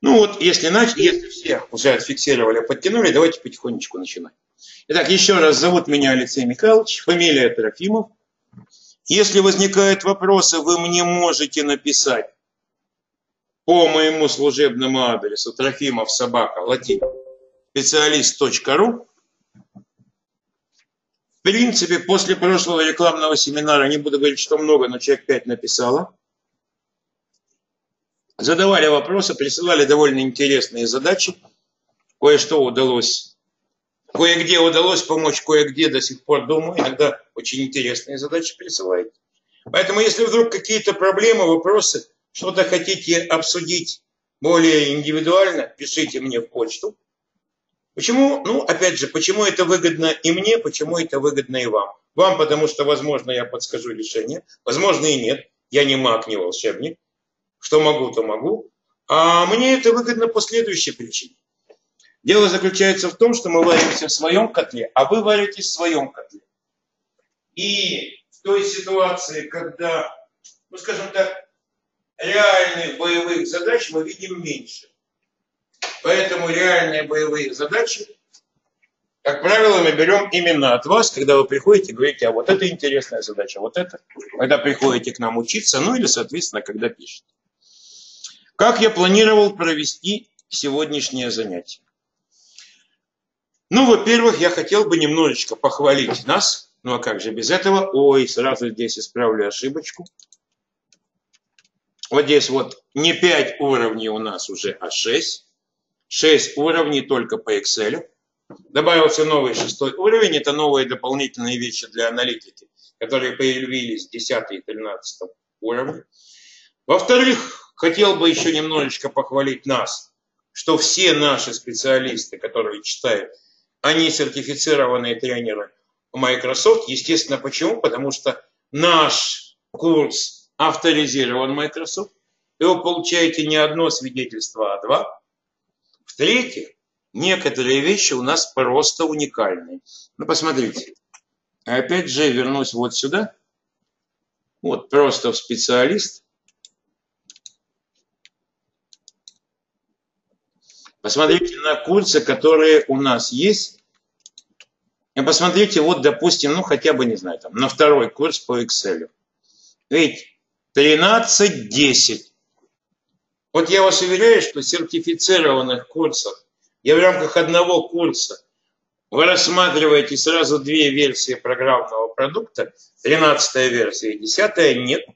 Ну вот, если, нач... если все уже отфиксировали, подтянули, давайте потихонечку начинать. Итак, еще раз, зовут меня Алексей Михайлович, фамилия Трофимов. Если возникают вопросы, вы мне можете написать по моему служебному адресу трофимов собака латин специалист.ру. В принципе, после прошлого рекламного семинара, не буду говорить, что много, но человек 5 написала. Задавали вопросы, присылали довольно интересные задачи. Кое-что удалось, кое-где удалось помочь, кое-где до сих пор думаю. Иногда очень интересные задачи присылают. Поэтому, если вдруг какие-то проблемы, вопросы, что-то хотите обсудить более индивидуально, пишите мне в почту. Почему? Ну, опять же, почему это выгодно и мне, почему это выгодно и вам? Вам, потому что, возможно, я подскажу решение, возможно, и нет. Я не маг, не волшебник. Что могу, то могу. А мне это выгодно по следующей причине. Дело заключается в том, что мы варимся в своем котле, а вы варитесь в своем котле. И в той ситуации, когда, ну скажем так, реальных боевых задач мы видим меньше. Поэтому реальные боевые задачи, как правило, мы берем именно от вас, когда вы приходите и говорите, а вот это интересная задача, вот это, когда приходите к нам учиться, ну или, соответственно, когда пишете. Как я планировал провести сегодняшнее занятие? Ну, во-первых, я хотел бы немножечко похвалить нас. Ну, а как же без этого? Ой, сразу здесь исправлю ошибочку. Вот здесь вот не 5 уровней у нас уже, а 6. 6 уровней только по Excel. Добавился новый шестой уровень. Это новые дополнительные вещи для аналитики, которые появились в 10 и 13 уровне. Во-вторых, хотел бы еще немножечко похвалить нас, что все наши специалисты, которые читают, они сертифицированные тренеры Microsoft. Естественно, почему? Потому что наш курс авторизирован Microsoft. И вы получаете не одно свидетельство, а два. В-третьих, некоторые вещи у нас просто уникальные. Ну, посмотрите. Опять же, вернусь вот сюда. Вот просто в специалист. Посмотрите на курсы, которые у нас есть. И посмотрите, вот, допустим, ну, хотя бы, не знаю, там, на второй курс по Excel. Видите, 13-10. Вот я вас уверяю, что сертифицированных курсов, я в рамках одного курса, вы рассматриваете сразу две версии программного продукта, 13 версия и 10 нет.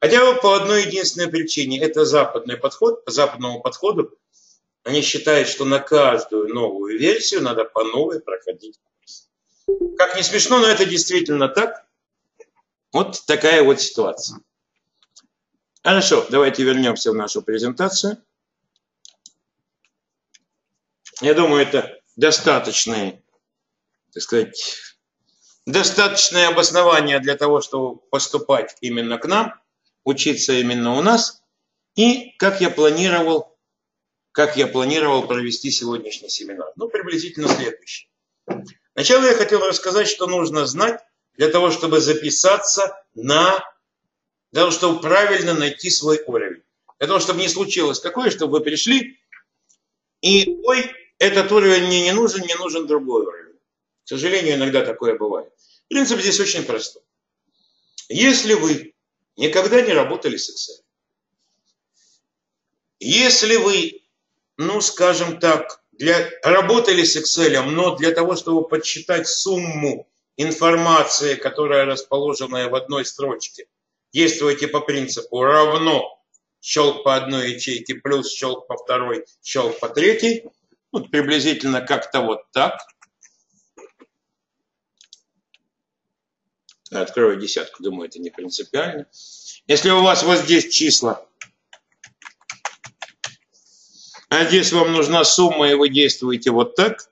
Хотя бы по одной единственной причине. Это западный подход. По западному подходу они считают, что на каждую новую версию надо по новой проходить курс. Как не смешно, но это действительно так. Вот такая вот ситуация. Хорошо, давайте вернемся в нашу презентацию. Я думаю, это достаточные, так сказать, достаточное обоснование для того, чтобы поступать именно к нам, учиться именно у нас. И как я планировал, как я планировал провести сегодняшний семинар. Ну, приблизительно следующий. Сначала я хотел рассказать, что нужно знать для того, чтобы записаться на для того, чтобы правильно найти свой уровень. Для того, чтобы не случилось такое, чтобы вы пришли и, ой, этот уровень мне не нужен, мне нужен другой уровень. К сожалению, иногда такое бывает. Принцип здесь очень простой. Если вы никогда не работали с Excel, если вы, ну, скажем так, для, работали с Excel, но для того, чтобы подсчитать сумму информации, которая расположена в одной строчке, действуете по принципу равно щелк по одной ячейке плюс щелк по второй, щелк по третьей. Вот приблизительно как-то вот так. Открою десятку, думаю, это не принципиально. Если у вас вот здесь числа, а здесь вам нужна сумма, и вы действуете вот так,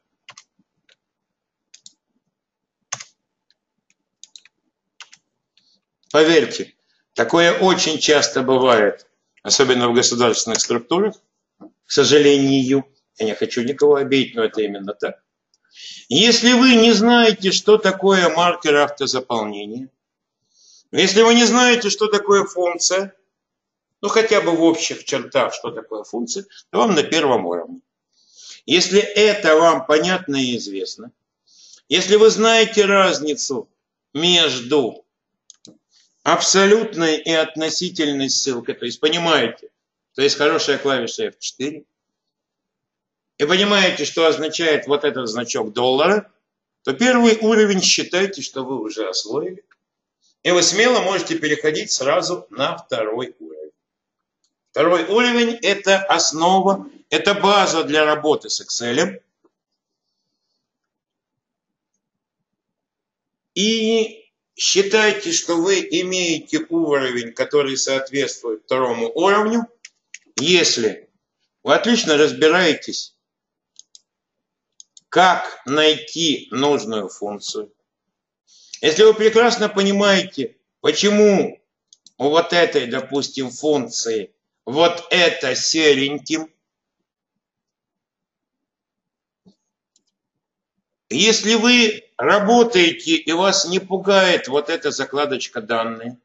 поверьте, Такое очень часто бывает, особенно в государственных структурах, к сожалению. Я не хочу никого обидеть, но это именно так. Если вы не знаете, что такое маркер автозаполнения, если вы не знаете, что такое функция, ну хотя бы в общих чертах, что такое функция, то вам на первом уровне. Если это вам понятно и известно, если вы знаете разницу между абсолютной и относительной ссылкой, то есть понимаете, то есть хорошая клавиша F4, и понимаете, что означает вот этот значок доллара, то первый уровень считайте, что вы уже освоили. И вы смело можете переходить сразу на второй уровень. Второй уровень – это основа, это база для работы с Excel. И считайте, что вы имеете уровень, который соответствует второму уровню, если вы отлично разбираетесь, как найти нужную функцию. Если вы прекрасно понимаете, почему у вот этой, допустим, функции вот это сереньким, Если вы работаете и вас не пугает вот эта закладочка данные,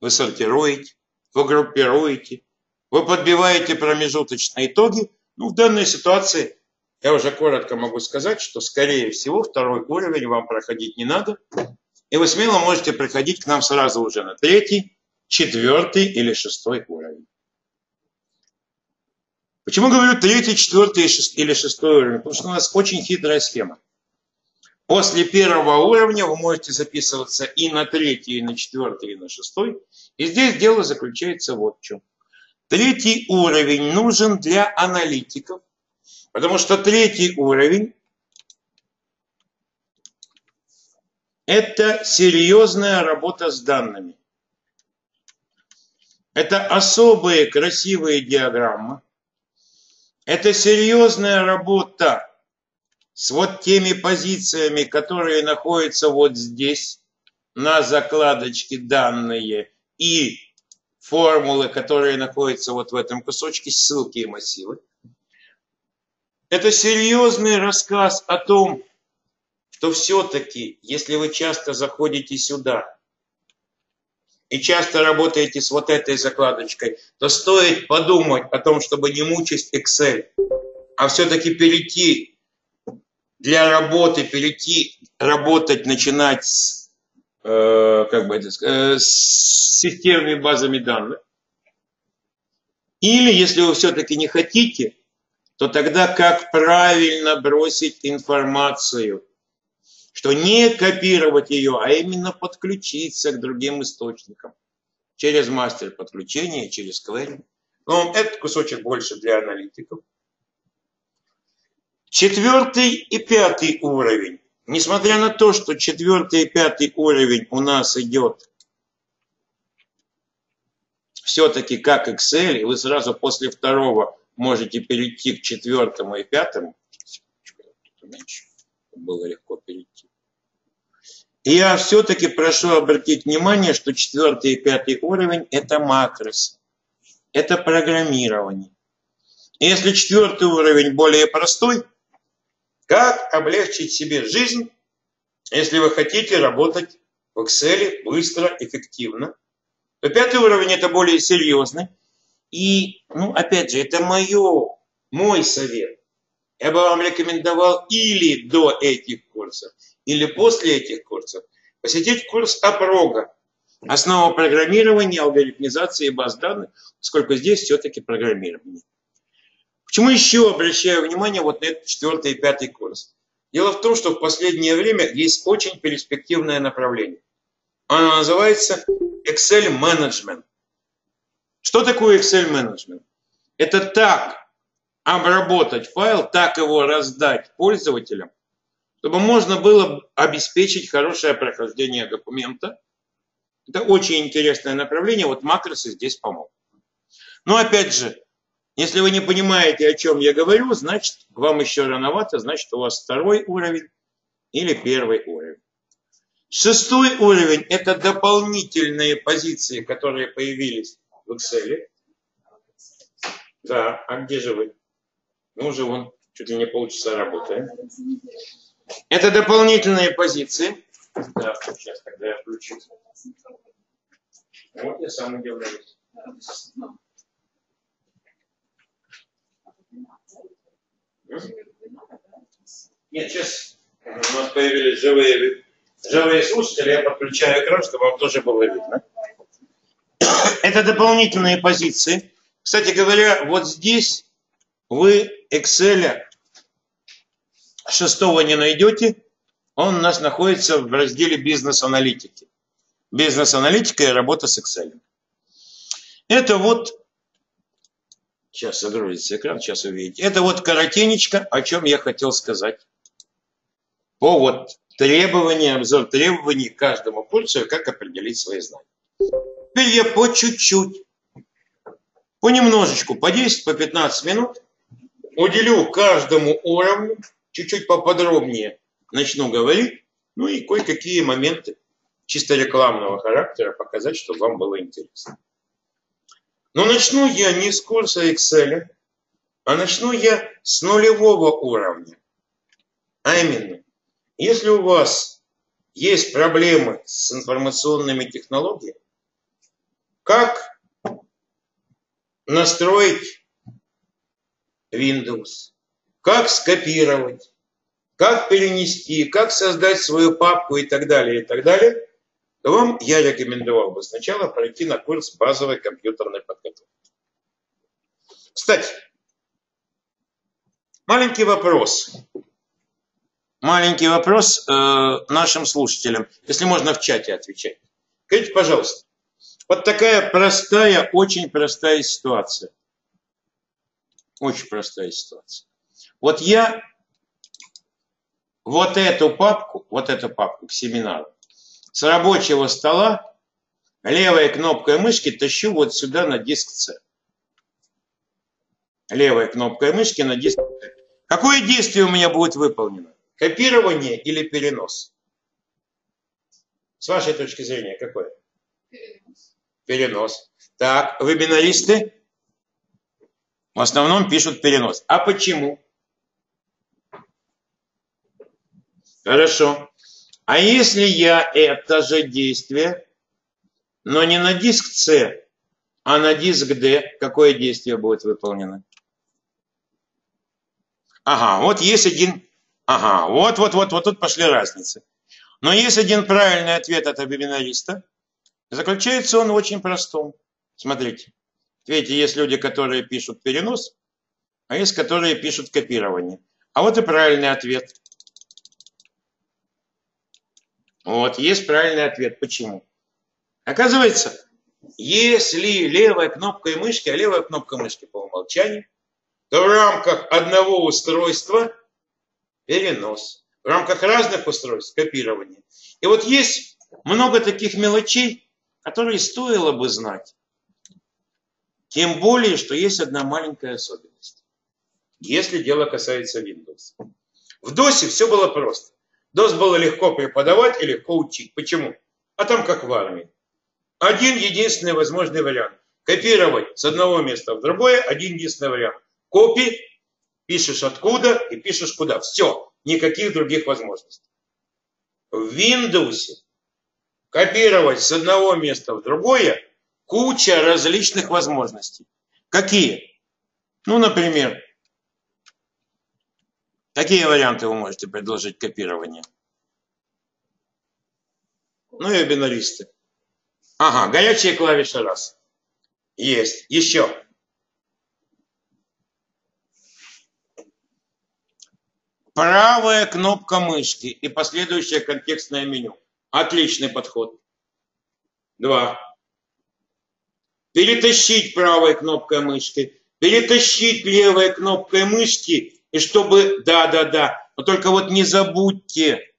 вы сортируете, вы группируете, вы подбиваете промежуточные итоги, ну, в данной ситуации я уже коротко могу сказать, что, скорее всего, второй уровень вам проходить не надо, и вы смело можете приходить к нам сразу уже на третий, четвертый или шестой уровень. Почему говорю третий, четвертый или шестой уровень? Потому что у нас очень хитрая схема. После первого уровня вы можете записываться и на третий, и на четвертый, и на шестой. И здесь дело заключается вот в чем. Третий уровень нужен для аналитиков, потому что третий уровень – это серьезная работа с данными. Это особые красивые диаграммы. Это серьезная работа с вот теми позициями, которые находятся вот здесь, на закладочке данные, и формулы, которые находятся вот в этом кусочке, ссылки и массивы. Это серьезный рассказ о том, что все-таки, если вы часто заходите сюда и часто работаете с вот этой закладочкой, то стоит подумать о том, чтобы не мучить Excel, а все-таки перейти для работы перейти, работать, начинать с, э, как бы это э, с системными базами данных. Или, если вы все-таки не хотите, то тогда как правильно бросить информацию, что не копировать ее, а именно подключиться к другим источникам через мастер подключения, через query. Но этот кусочек больше для аналитиков. Четвертый и пятый уровень. Несмотря на то, что четвертый и пятый уровень у нас идет все-таки как Excel, и вы сразу после второго можете перейти к четвертому и пятому. Было легко перейти. И я все-таки прошу обратить внимание, что четвертый и пятый уровень – это макрос, это программирование. И если четвертый уровень более простой – как облегчить себе жизнь, если вы хотите работать в Excel быстро, эффективно? То пятый уровень это более серьезный. И, ну, опять же, это мое, мой совет. Я бы вам рекомендовал или до этих курсов, или после этих курсов посетить курс опрога. Основа программирования, алгоритмизации баз данных, поскольку здесь все-таки программирование. Почему еще обращаю внимание вот на этот четвертый и пятый курс? Дело в том, что в последнее время есть очень перспективное направление. Оно называется Excel Management. Что такое Excel Management? Это так обработать файл, так его раздать пользователям, чтобы можно было обеспечить хорошее прохождение документа. Это очень интересное направление, вот макросы здесь помогут. Но опять же, если вы не понимаете, о чем я говорю, значит, вам еще рановато, значит, у вас второй уровень или первый уровень. Шестой уровень – это дополнительные позиции, которые появились в Excel. Да, а где же вы? Ну, уже вон чуть ли не полчаса работает. Это дополнительные позиции. Да, сейчас, когда я включу. Ну, вот я сам удивляюсь. Нет, сейчас у нас появились живые, живые слушатели. Я подключаю экран, чтобы вам тоже было видно. Это дополнительные позиции. Кстати говоря, вот здесь вы Excel шестого не найдете. Он у нас находится в разделе бизнес-аналитики. Бизнес-аналитика и работа с Excel. Это вот, сейчас загрузится экран, сейчас увидите. Это вот коротенечко, о чем я хотел сказать. По вот требования, обзор требований каждому пользователю, как определить свои знания. Теперь я по чуть-чуть, понемножечку, по 10, по 15 минут уделю каждому уровню, чуть-чуть поподробнее начну говорить, ну и кое-какие моменты чисто рекламного характера показать, чтобы вам было интересно. Но начну я не с курса Excel, а начну я с нулевого уровня. А именно, если у вас есть проблемы с информационными технологиями, как настроить Windows, как скопировать, как перенести, как создать свою папку и так далее, и так далее, то вам я рекомендовал бы сначала пройти на курс базовой компьютерной подготовки. Кстати, маленький вопрос. Маленький вопрос э, нашим слушателям, если можно в чате отвечать. Скажите, пожалуйста, вот такая простая, очень простая ситуация. Очень простая ситуация. Вот я вот эту папку, вот эту папку к семинару, с рабочего стола левой кнопкой мышки тащу вот сюда на диск C. Левой кнопкой мышки на диск C. Какое действие у меня будет выполнено? Копирование или перенос? С вашей точки зрения, какое? Перенос. Перенос. Так, вебинаристы в основном пишут перенос. А почему? Хорошо. А если я это же действие, но не на диск C, а на диск D, какое действие будет выполнено? Ага, вот есть один... Ага, вот, вот, вот, вот тут пошли разницы. Но есть один правильный ответ от вебинариста. Заключается он в очень простом. Смотрите. Видите, есть люди, которые пишут перенос, а есть, которые пишут копирование. А вот и правильный ответ – вот, есть правильный ответ. Почему? Оказывается, если левая кнопка мышки, а левая кнопка мышки по умолчанию, то в рамках одного устройства перенос. В рамках разных устройств копирование. И вот есть много таких мелочей, которые стоило бы знать. Тем более, что есть одна маленькая особенность. Если дело касается Windows. В DOS все было просто. DOS было легко преподавать и легко учить. Почему? А там как в армии. Один единственный возможный вариант. Копировать с одного места в другое, один единственный вариант. Копи, пишешь откуда и пишешь куда. Все, никаких других возможностей. В Windows копировать с одного места в другое куча различных возможностей. Какие? Ну, например, Какие варианты вы можете предложить копирования? Ну и бинаристы. Ага, горячие клавиши раз. Есть. Еще. Правая кнопка мышки и последующее контекстное меню. Отличный подход. Два. Перетащить правой кнопкой мышки. Перетащить левой кнопкой мышки и чтобы, да, да, да, но только вот не забудьте,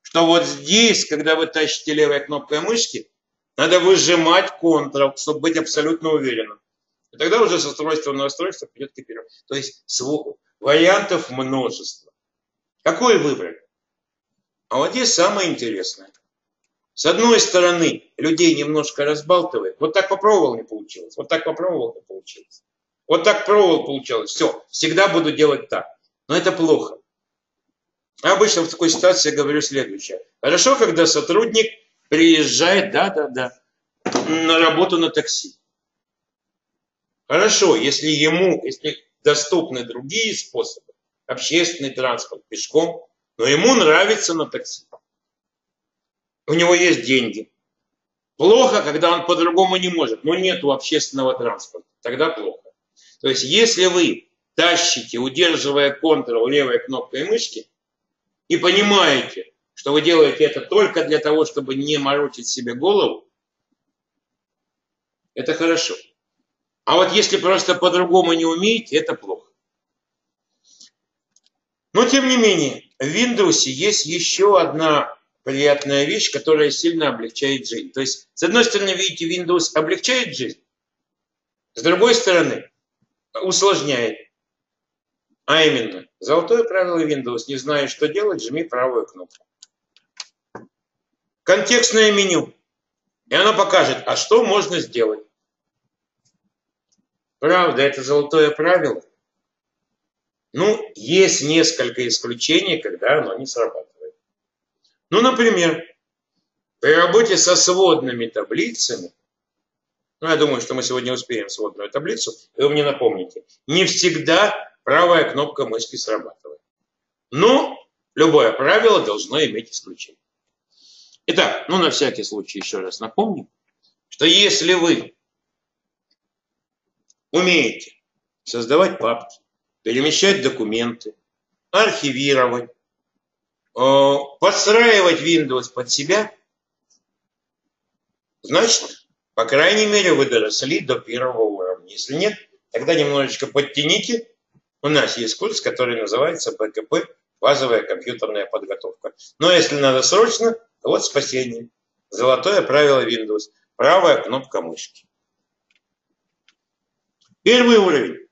что вот здесь, когда вы тащите левой кнопкой мышки, надо выжимать Ctrl, чтобы быть абсолютно уверенным. И тогда уже с устройства на устройство придет копирование. То есть вариантов множество. Какой выбрать? А вот здесь самое интересное. С одной стороны, людей немножко разбалтывает. Вот так попробовал, не получилось. Вот так попробовал, не получилось. Вот так пробовал, получалось. Все, всегда буду делать так. Но это плохо. Обычно в такой ситуации я говорю следующее. Хорошо, когда сотрудник приезжает, да-да-да, на работу на такси. Хорошо, если ему, если доступны другие способы, общественный транспорт, пешком, но ему нравится на такси. У него есть деньги. Плохо, когда он по-другому не может, но нет общественного транспорта. Тогда плохо. То есть, если вы тащите, удерживая контрол левой кнопкой мышки, и понимаете, что вы делаете это только для того, чтобы не морочить себе голову, это хорошо. А вот если просто по-другому не умеете, это плохо. Но тем не менее, в Windows есть еще одна приятная вещь, которая сильно облегчает жизнь. То есть, с одной стороны, видите, Windows облегчает жизнь, с другой стороны, усложняет. А именно, золотое правило Windows, не знаешь, что делать, жми правую кнопку. Контекстное меню. И оно покажет, а что можно сделать. Правда, это золотое правило. Ну, есть несколько исключений, когда оно не срабатывает. Ну, например, при работе со сводными таблицами, ну, я думаю, что мы сегодня успеем сводную таблицу, и вы мне напомните, не всегда правая кнопка мышки срабатывает. Но любое правило должно иметь исключение. Итак, ну на всякий случай еще раз напомню, что если вы умеете создавать папки, перемещать документы, архивировать, подстраивать Windows под себя, значит, по крайней мере, вы доросли до первого уровня. Если нет, тогда немножечко подтяните. У нас есть курс, который называется БКП базовая компьютерная подготовка. Но если надо срочно, то вот спасение. Золотое правило Windows. Правая кнопка мышки. Первый уровень.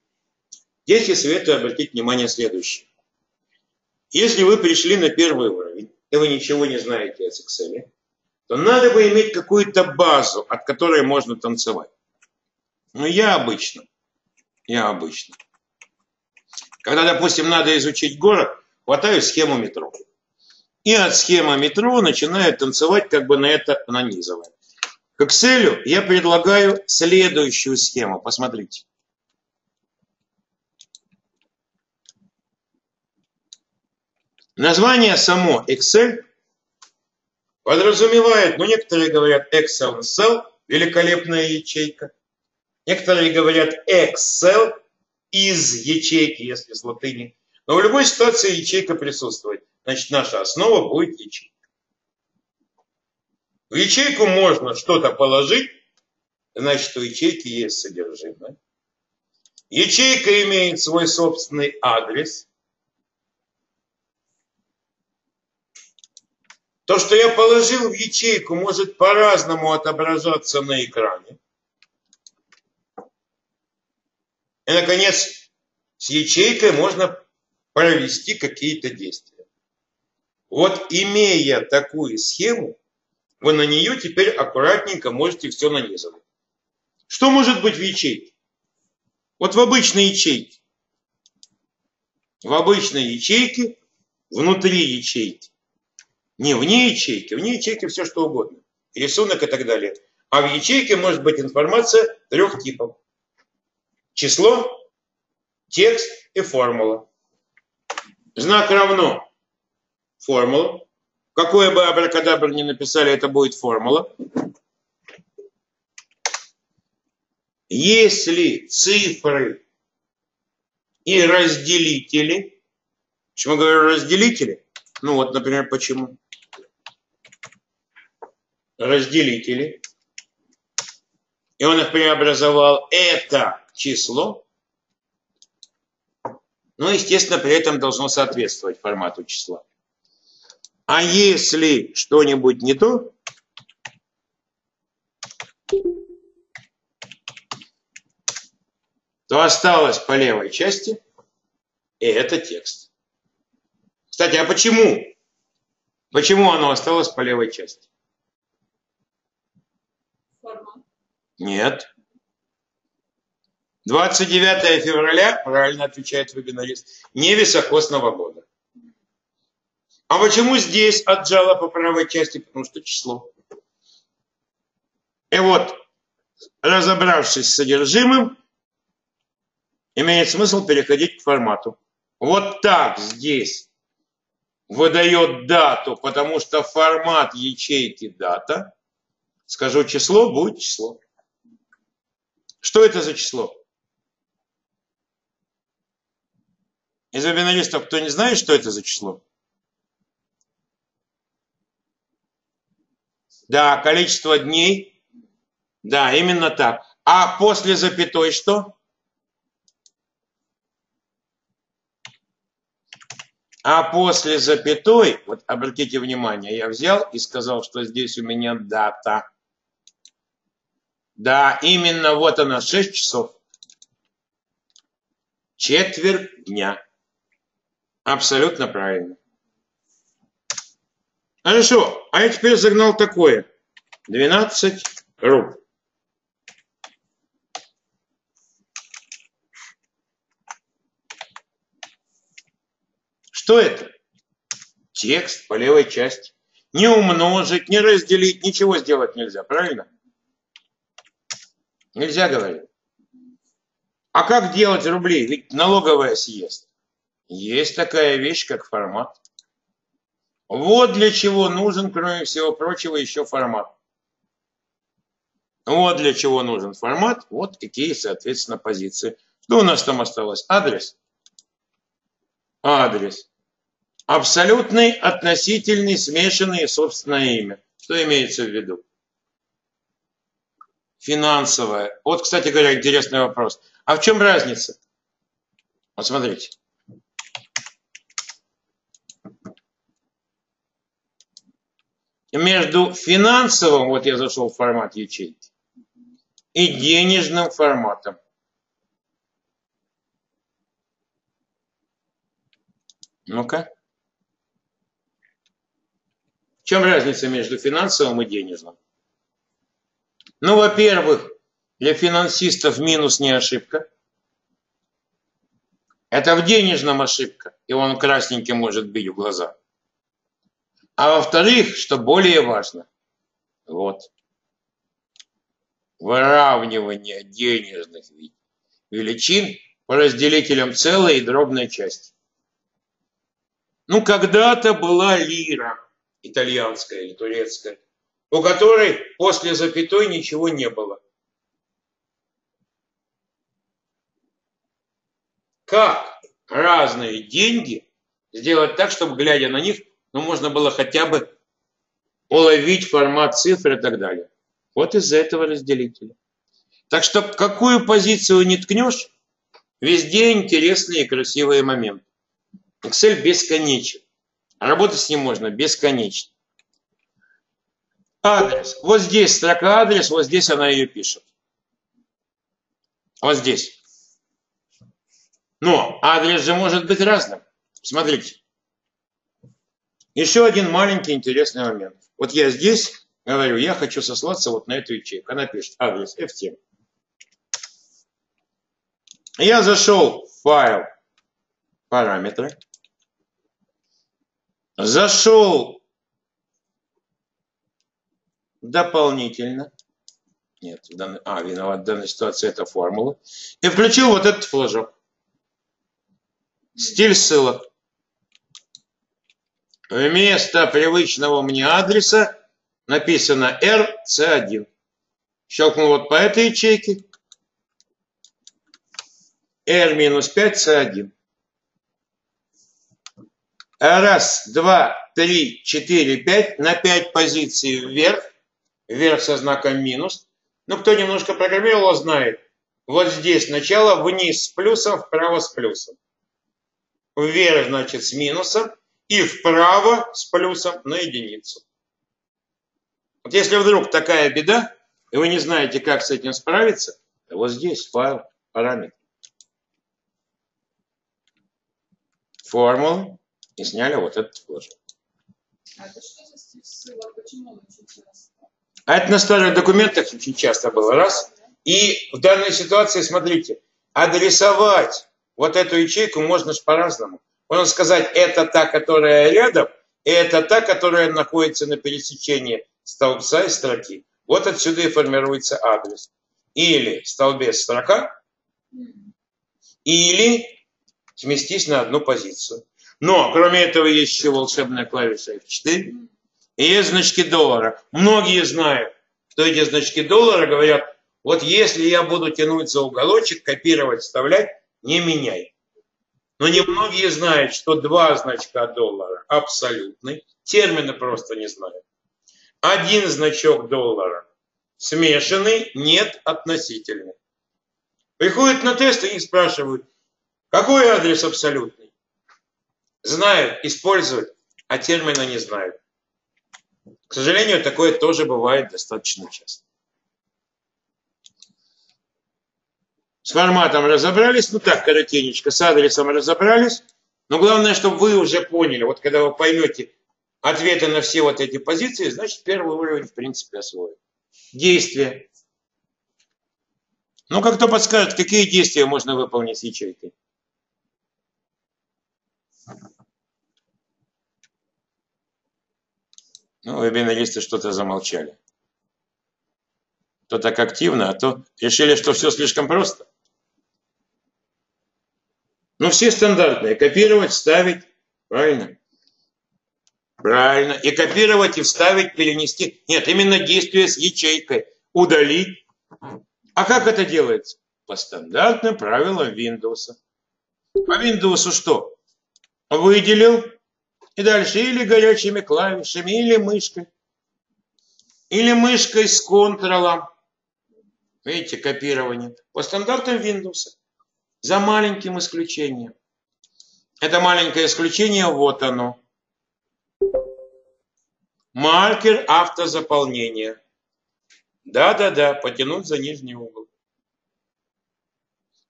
Здесь я советую обратить внимание следующее. Если вы пришли на первый уровень, и вы ничего не знаете о Excel, то надо бы иметь какую-то базу, от которой можно танцевать. Но я обычно, я обычно, когда, допустим, надо изучить город, хватаю схему метро. И от схемы метро начинаю танцевать, как бы на это нанизывая. К Excel я предлагаю следующую схему. Посмотрите. Название само Excel подразумевает, ну некоторые говорят Excel Cell, великолепная ячейка. Некоторые говорят Excel из ячейки, если с латыни. Но в любой ситуации ячейка присутствует. Значит, наша основа будет ячейка. В ячейку можно что-то положить, значит, у ячейки есть содержимое. Ячейка имеет свой собственный адрес. То, что я положил в ячейку, может по-разному отображаться на экране. И, наконец, с ячейкой можно провести какие-то действия. Вот имея такую схему, вы на нее теперь аккуратненько можете все нанизывать. Что может быть в ячейке? Вот в обычной ячейке. В обычной ячейке, внутри ячейки. Не вне ячейки, вне ячейки все что угодно. Рисунок и так далее. А в ячейке может быть информация трех типов. Число, текст и формула. Знак равно формула. Какое бы абракадабр ни написали, это будет формула. Если цифры и разделители, почему говорю разделители? Ну вот, например, почему? Разделители. И он их преобразовал. Это число. Ну, естественно, при этом должно соответствовать формату числа. А если что-нибудь не то, то осталось по левой части, и это текст. Кстати, а почему? Почему оно осталось по левой части? Нет. 29 февраля, правильно отвечает вебинарист, не високосного года. А почему здесь отжало по правой части? Потому что число. И вот, разобравшись с содержимым, имеет смысл переходить к формату. вот так здесь выдает дату, потому что формат ячейки дата, скажу число, будет число. Что это за число? Из вебинаристов кто не знает, что это за число? Да, количество дней. Да, именно так. А после запятой что? А после запятой, вот обратите внимание, я взял и сказал, что здесь у меня дата. Да, именно вот она, 6 часов. Четверть дня. Абсолютно правильно. Хорошо, а я теперь загнал такое. 12 руб. Что это? Текст по левой части. Не умножить, не разделить, ничего сделать нельзя, правильно? Нельзя говорить. А как делать рубли? Ведь налоговая съест. Есть такая вещь, как формат. Вот для чего нужен, кроме всего прочего, еще формат. Вот для чего нужен формат, вот какие, соответственно, позиции. Что у нас там осталось? Адрес. Адрес. Абсолютный, относительный, смешанный собственное имя. Что имеется в виду? Финансовое. Вот, кстати говоря, интересный вопрос. А в чем разница? Вот смотрите. Между финансовым, вот я зашел в формат ячейки, и денежным форматом. Ну-ка чем разница между финансовым и денежным? Ну, во-первых, для финансистов минус не ошибка. Это в денежном ошибка, и он красненьким может бить в глаза. А во-вторых, что более важно, вот, выравнивание денежных величин по разделителям целой и дробной части. Ну, когда-то была лира – итальянская или турецкая, у которой после запятой ничего не было. Как разные деньги сделать так, чтобы, глядя на них, ну, можно было хотя бы уловить формат цифр и так далее. Вот из-за этого разделителя. Так что какую позицию не ткнешь, везде интересные и красивые моменты. Excel бесконечен. Работать с ним можно бесконечно. Адрес. Вот здесь строка адрес, вот здесь она ее пишет. Вот здесь. Но адрес же может быть разным. Смотрите. Еще один маленький интересный момент. Вот я здесь говорю, я хочу сослаться вот на эту ячейку. Она пишет адрес F7. Я зашел в файл параметры. Зашел дополнительно. Нет, в данной, а, виноват в данной ситуации это формула. И включил вот этот флажок. Стиль ссылок. Вместо привычного мне адреса написано RC1. Щелкнул вот по этой ячейке. R-5C1. Раз, два, три, четыре, пять. На пять позиций вверх. Вверх со знаком минус. Ну, кто немножко программировал, знает. Вот здесь сначала вниз с плюсом, вправо с плюсом. Вверх, значит, с минусом. И вправо с плюсом на единицу. Вот если вдруг такая беда, и вы не знаете, как с этим справиться, то вот здесь файл параметр. Формула и сняли вот этот флажок. А это что за ссылка? Почему он очень часто? А это на старых документах очень часто было. Раз. И в данной ситуации, смотрите, адресовать вот эту ячейку можно же по-разному. Можно сказать, это та, которая рядом, и это та, которая находится на пересечении столбца и строки. Вот отсюда и формируется адрес. Или столбец строка, или сместись на одну позицию. Но, кроме этого, есть еще волшебная клавиша F4 и есть значки доллара. Многие знают, что эти значки доллара говорят, вот если я буду тянуть за уголочек, копировать, вставлять, не меняй. Но немногие знают, что два значка доллара абсолютный, термины просто не знают. Один значок доллара смешанный, нет относительный. Приходят на тест и спрашивают, какой адрес абсолютный? Знают, используют, а термина не знают. К сожалению, такое тоже бывает достаточно часто. С форматом разобрались, ну так, коротенечко, с адресом разобрались. Но главное, чтобы вы уже поняли, вот когда вы поймете ответы на все вот эти позиции, значит, первый уровень, в принципе, освоен. Действия. Ну, как кто подскажет, какие действия можно выполнить с ячейкой? Ну, вебинаристы что-то замолчали. То так активно, а то решили, что все слишком просто. Ну, все стандартные. Копировать, вставить. Правильно? Правильно. И копировать, и вставить, перенести. Нет, именно действие с ячейкой. Удалить. А как это делается? По стандартным правилам Windows. По Windows что? Выделил, и дальше или горячими клавишами, или мышкой. Или мышкой с контролом. Видите, копирование. По стандартам Windows. За маленьким исключением. Это маленькое исключение, вот оно. Маркер автозаполнения. Да-да-да, потянуть за нижний угол.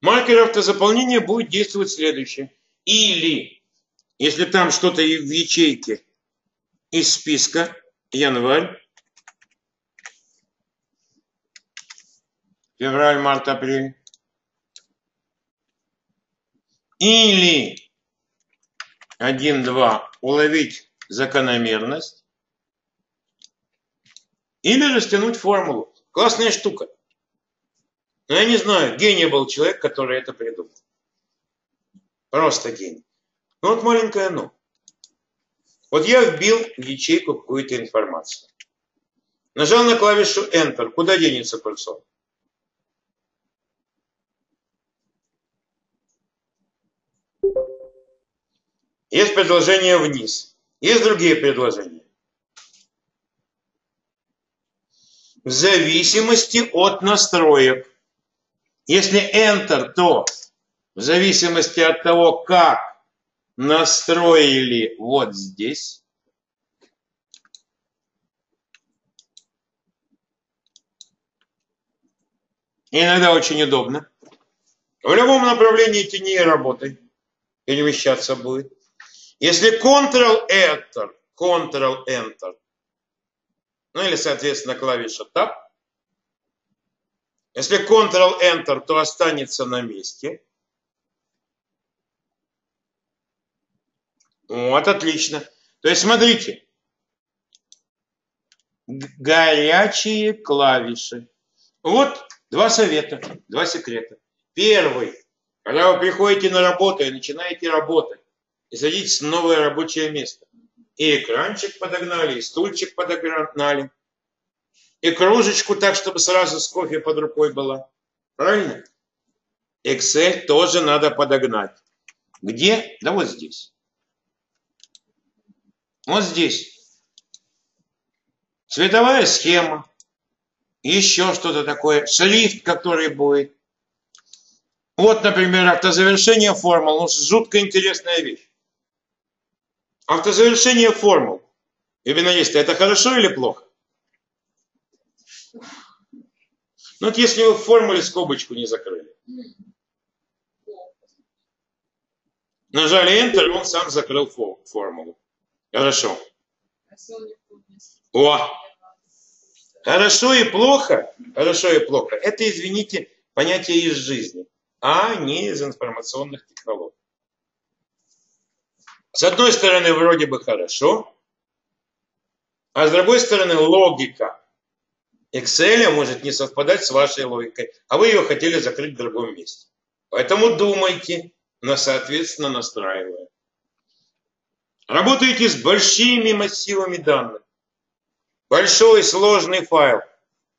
Маркер автозаполнения будет действовать следующее. Или если там что-то в ячейке из списка январь, февраль, март, апрель, или 1-2 уловить закономерность, или растянуть формулу. Классная штука. Но я не знаю, гений был человек, который это придумал. Просто гений. Ну вот маленькое «но». Вот я вбил в ячейку какую-то информацию. Нажал на клавишу Enter. Куда денется курсор? Есть предложение вниз. Есть другие предложения. В зависимости от настроек. Если Enter, то в зависимости от того, как настроили вот здесь. иногда очень удобно. В любом направлении тени работай. Перемещаться будет. Если Ctrl-Enter, Ctrl-Enter, ну или, соответственно, клавиша Tab. Если Ctrl-Enter, то останется на месте. Вот, отлично. То есть, смотрите. Горячие клавиши. Вот два совета, два секрета. Первый. Когда вы приходите на работу и начинаете работать, и садитесь на новое рабочее место, и экранчик подогнали, и стульчик подогнали, и кружечку так, чтобы сразу с кофе под рукой была. Правильно? Excel тоже надо подогнать. Где? Да вот здесь. Вот здесь. Цветовая схема. Еще что-то такое. Шрифт, который будет. Вот, например, автозавершение формул. Ну, жутко интересная вещь. Автозавершение формул. Вебинаристы, это хорошо или плохо? Ну, вот если вы в формуле скобочку не закрыли. Нажали Enter, он сам закрыл формулу. Хорошо. О! Хорошо и плохо, хорошо и плохо. Это, извините, понятие из жизни, а не из информационных технологий. С одной стороны, вроде бы хорошо, а с другой стороны, логика Excel может не совпадать с вашей логикой, а вы ее хотели закрыть в другом месте. Поэтому думайте, на соответственно настраивая. Работаете с большими массивами данных. Большой сложный файл.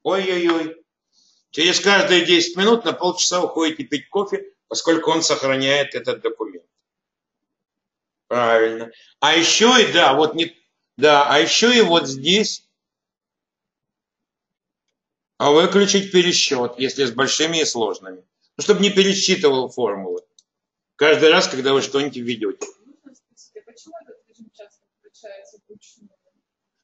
Ой-ой-ой. Через каждые 10 минут на полчаса уходите пить кофе, поскольку он сохраняет этот документ. Правильно. А еще и, да, вот не, да, а еще и вот здесь а выключить пересчет, если с большими и сложными. Ну, чтобы не пересчитывал формулы. Каждый раз, когда вы что-нибудь введете.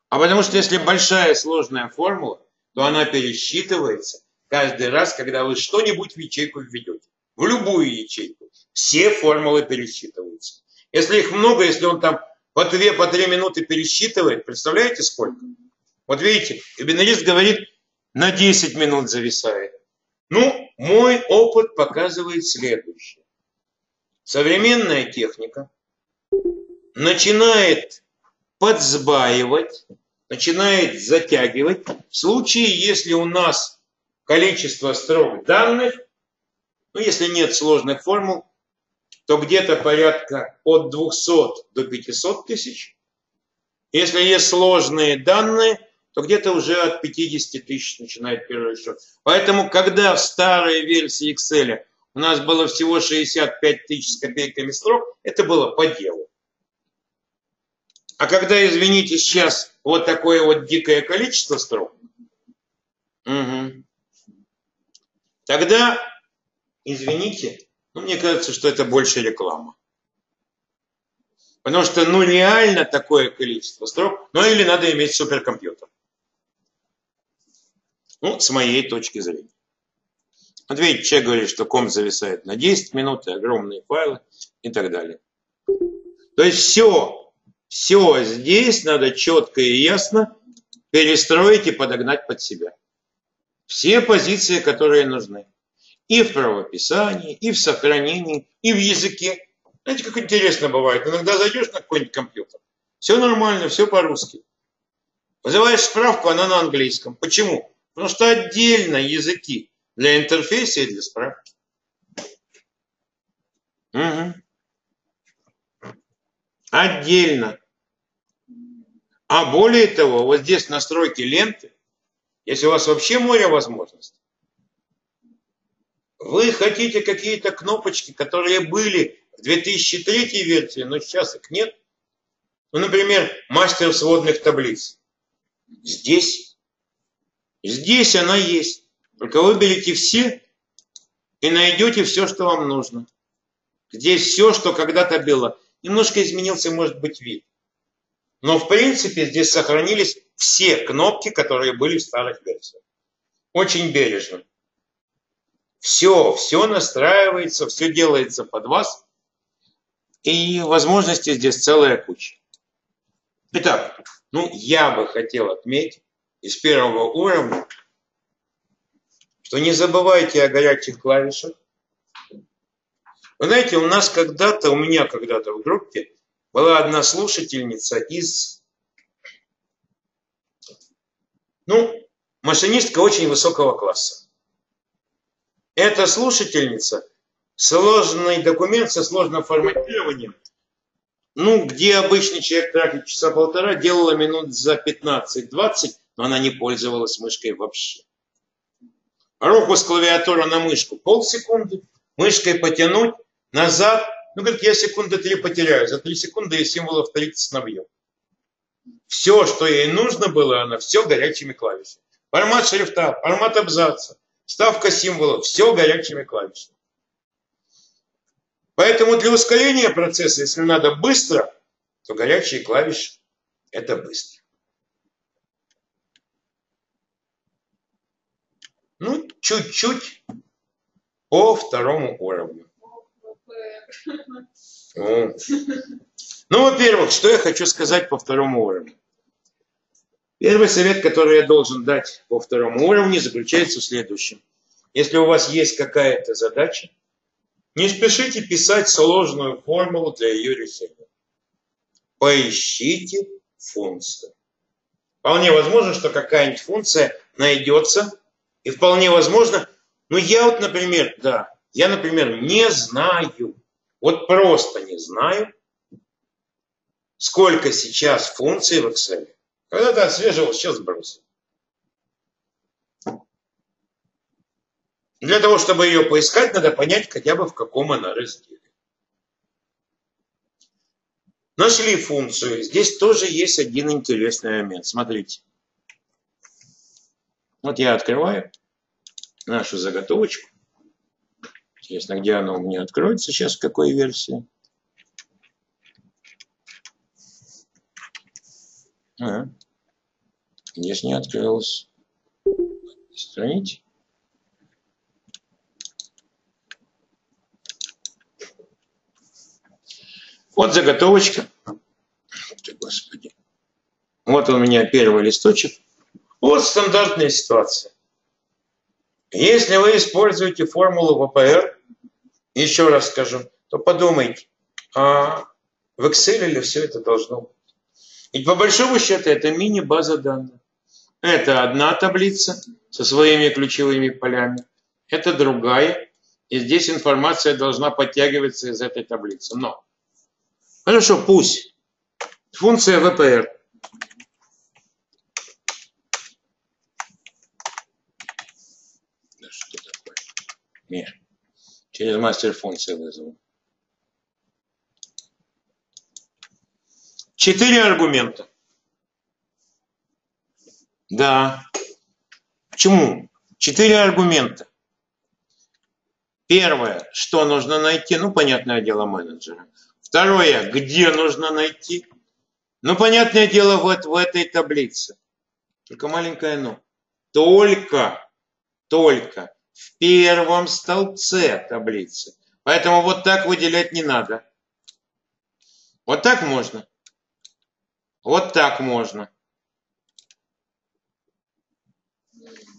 А потому что если большая сложная формула, то она пересчитывается каждый раз, когда вы что-нибудь в ячейку введете. В любую ячейку. Все формулы пересчитываются. Если их много, если он там по две, по три минуты пересчитывает, представляете сколько? Вот видите, вебинарист говорит, на 10 минут зависает. Ну, мой опыт показывает следующее. Современная техника начинает подсбаивать, начинает затягивать в случае, если у нас количество строк данных, ну, если нет сложных формул, то где-то порядка от 200 до 500 тысяч. Если есть сложные данные, то где-то уже от 50 тысяч начинает первый счет. Поэтому, когда в старой версии Excel у нас было всего 65 тысяч с копейками строк, это было по делу. А когда, извините, сейчас вот такое вот дикое количество строк, угу, тогда, извините, ну, мне кажется, что это больше реклама. Потому что, ну, реально такое количество строк, ну, или надо иметь суперкомпьютер. Ну, с моей точки зрения. Вот видите, человек говорит, что ком зависает на 10 минут, и огромные файлы и так далее. То есть все, все здесь надо четко и ясно перестроить и подогнать под себя. Все позиции, которые нужны. И в правописании, и в сохранении, и в языке. Знаете, как интересно бывает. Иногда зайдешь на какой-нибудь компьютер. Все нормально, все по-русски. Вызываешь справку, она на английском. Почему? Потому что отдельно языки для интерфейса и для справки. Угу. Отдельно. А более того, вот здесь настройки ленты, если у вас вообще море возможностей, вы хотите какие-то кнопочки, которые были в 2003 версии, но сейчас их нет. Ну, например, мастер сводных таблиц. Здесь Здесь она есть. Только выберите все и найдете все, что вам нужно. Здесь все, что когда-то было. Немножко изменился, может быть, вид. Но, в принципе, здесь сохранились все кнопки, которые были в старых версиях. Очень бережно. Все, все настраивается, все делается под вас. И возможностей здесь целая куча. Итак, ну, я бы хотел отметить, из первого уровня, что не забывайте о горячих клавишах. Вы знаете, у нас когда-то, у меня когда-то в группе была одна слушательница из, ну, машинистка очень высокого класса. Эта слушательница сложный документ со сложным форматированием, ну, где обычный человек тратит часа полтора, делала минут за 15-20, но она не пользовалась мышкой вообще. Руку с клавиатуры на мышку полсекунды, мышкой потянуть, назад. Ну, говорит, я секунды три потеряю. За три секунды я символов 30 набью. Все, что ей нужно было, она все горячими клавишами. Формат шрифта, формат абзаца, ставка символов, все горячими клавишами. Поэтому для ускорения процесса, если надо быстро, то горячие клавиши – это быстро. Ну, чуть-чуть по второму уровню. Ну, во-первых, что я хочу сказать по второму уровню. Первый совет, который я должен дать по второму уровню, заключается в следующем. Если у вас есть какая-то задача, не спешите писать сложную формулу для ее решения. Поищите функцию. Вполне возможно, что какая-нибудь функция найдется и вполне возможно, ну я вот, например, да, я, например, не знаю, Вот просто не знаю, сколько сейчас функций в Excel. Когда-то отслеживал, сейчас бросил. Для того, чтобы ее поискать, надо понять хотя бы в каком она разделе. Нашли функцию. Здесь тоже есть один интересный момент. Смотрите. Вот я открываю нашу заготовочку. Интересно, где она у меня откроется сейчас, в какой версии. А, здесь не открылась. Страница. Вот заготовочка. Господи. Вот у меня первый листочек. Вот стандартная ситуация. Если вы используете формулу ВПР, еще раз скажу, то подумайте, а в Excel ли все это должно быть? Ведь по большому счету это мини-база данных. Это одна таблица со своими ключевыми полями, это другая, и здесь информация должна подтягиваться из этой таблицы. Но, хорошо, пусть. Функция. Да что такое? Нет. Через мастер функции вызову. Четыре аргумента. Да. Почему? Четыре аргумента. Первое, что нужно найти, ну, понятное дело, менеджера. Второе, где нужно найти. Ну, понятное дело, вот в этой таблице. Только маленькое но. Только, только в первом столбце таблицы. Поэтому вот так выделять не надо. Вот так можно. Вот так можно.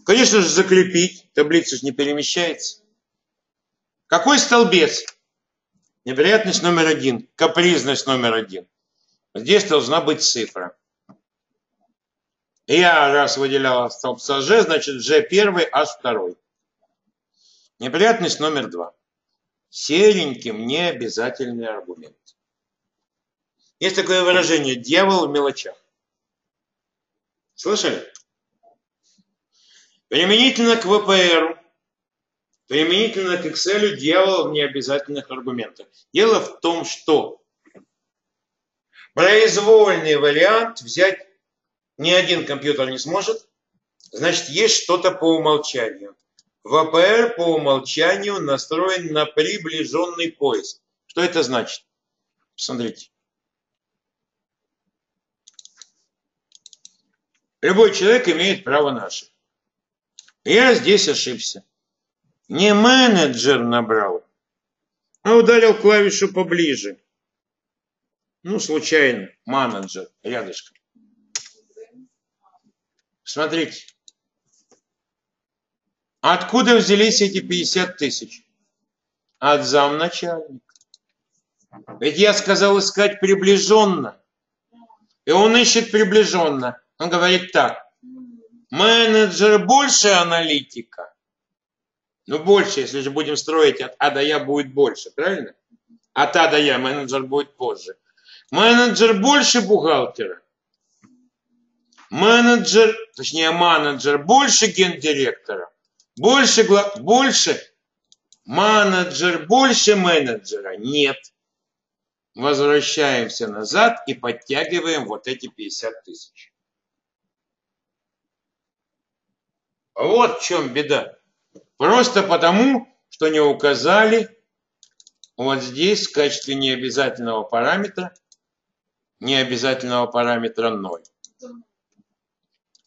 Конечно же, закрепить. Таблица же не перемещается. Какой столбец? Неприятность номер один. Капризность номер один. Здесь должна быть цифра. Я раз выделял столбца G, значит G первый, H второй. Неприятность номер два. Сереньким не обязательный аргумент. Есть такое выражение «дьявол в мелочах». Слышали? Применительно к ВПР, применительно к Excel дьявол в необязательных аргументах. Дело в том, что произвольный вариант взять ни один компьютер не сможет, значит, есть что-то по умолчанию. ВПР по умолчанию настроен на приближенный поиск. Что это значит? Посмотрите. Любой человек имеет право на ошибку. Я здесь ошибся. Не менеджер набрал, а ударил клавишу поближе. Ну, случайно, менеджер рядышком. Смотрите. Откуда взялись эти 50 тысяч? От замначальника. Ведь я сказал искать приближенно. И он ищет приближенно. Он говорит так. Менеджер больше аналитика. Ну, больше, если же будем строить от А до Я будет больше, правильно? От А до Я менеджер будет позже. Менеджер больше бухгалтера. Менеджер, точнее менеджер больше гендиректора. Больше, больше менеджер больше менеджера. Нет. Возвращаемся назад и подтягиваем вот эти 50 тысяч. Вот в чем беда. Просто потому, что не указали вот здесь в качестве необязательного параметра, необязательного параметра 0.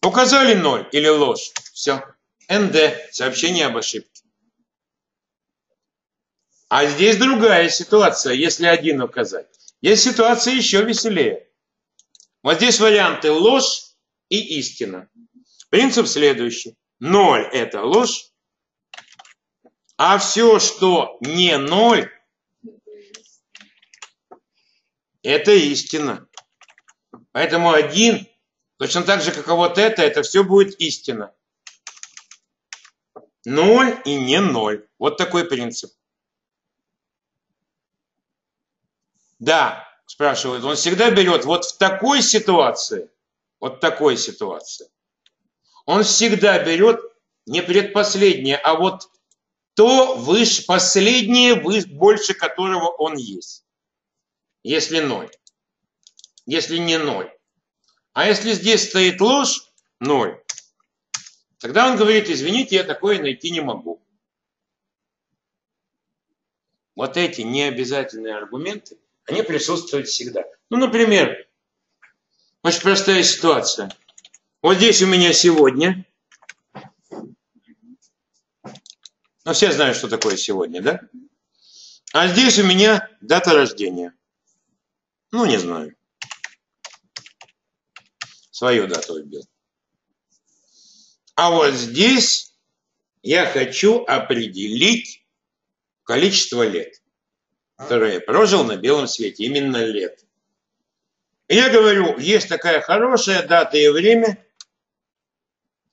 Указали 0 или ложь. Все. НД. Сообщение об ошибке. А здесь другая ситуация, если один указать. Есть ситуация еще веселее. Вот здесь варианты ложь и истина. Принцип следующий. Ноль – это ложь, а все, что не ноль, это истина. Поэтому один, точно так же, как и вот это, это все будет истина. Ноль и не ноль. Вот такой принцип. Да, спрашивает, он всегда берет вот в такой ситуации, вот такой ситуации, он всегда берет не предпоследнее, а вот то выше, последнее, больше которого он есть. Если ноль. Если не ноль. А если здесь стоит ложь, ноль, тогда он говорит, извините, я такое найти не могу. Вот эти необязательные аргументы, они присутствуют всегда. Ну, например, очень простая ситуация. Вот здесь у меня сегодня Ну, все знают, что такое сегодня, да? А здесь у меня дата рождения. Ну, не знаю. Свою дату вбил. А вот здесь я хочу определить количество лет, которые я прожил на белом свете. Именно лет. Я говорю, есть такая хорошая дата и время.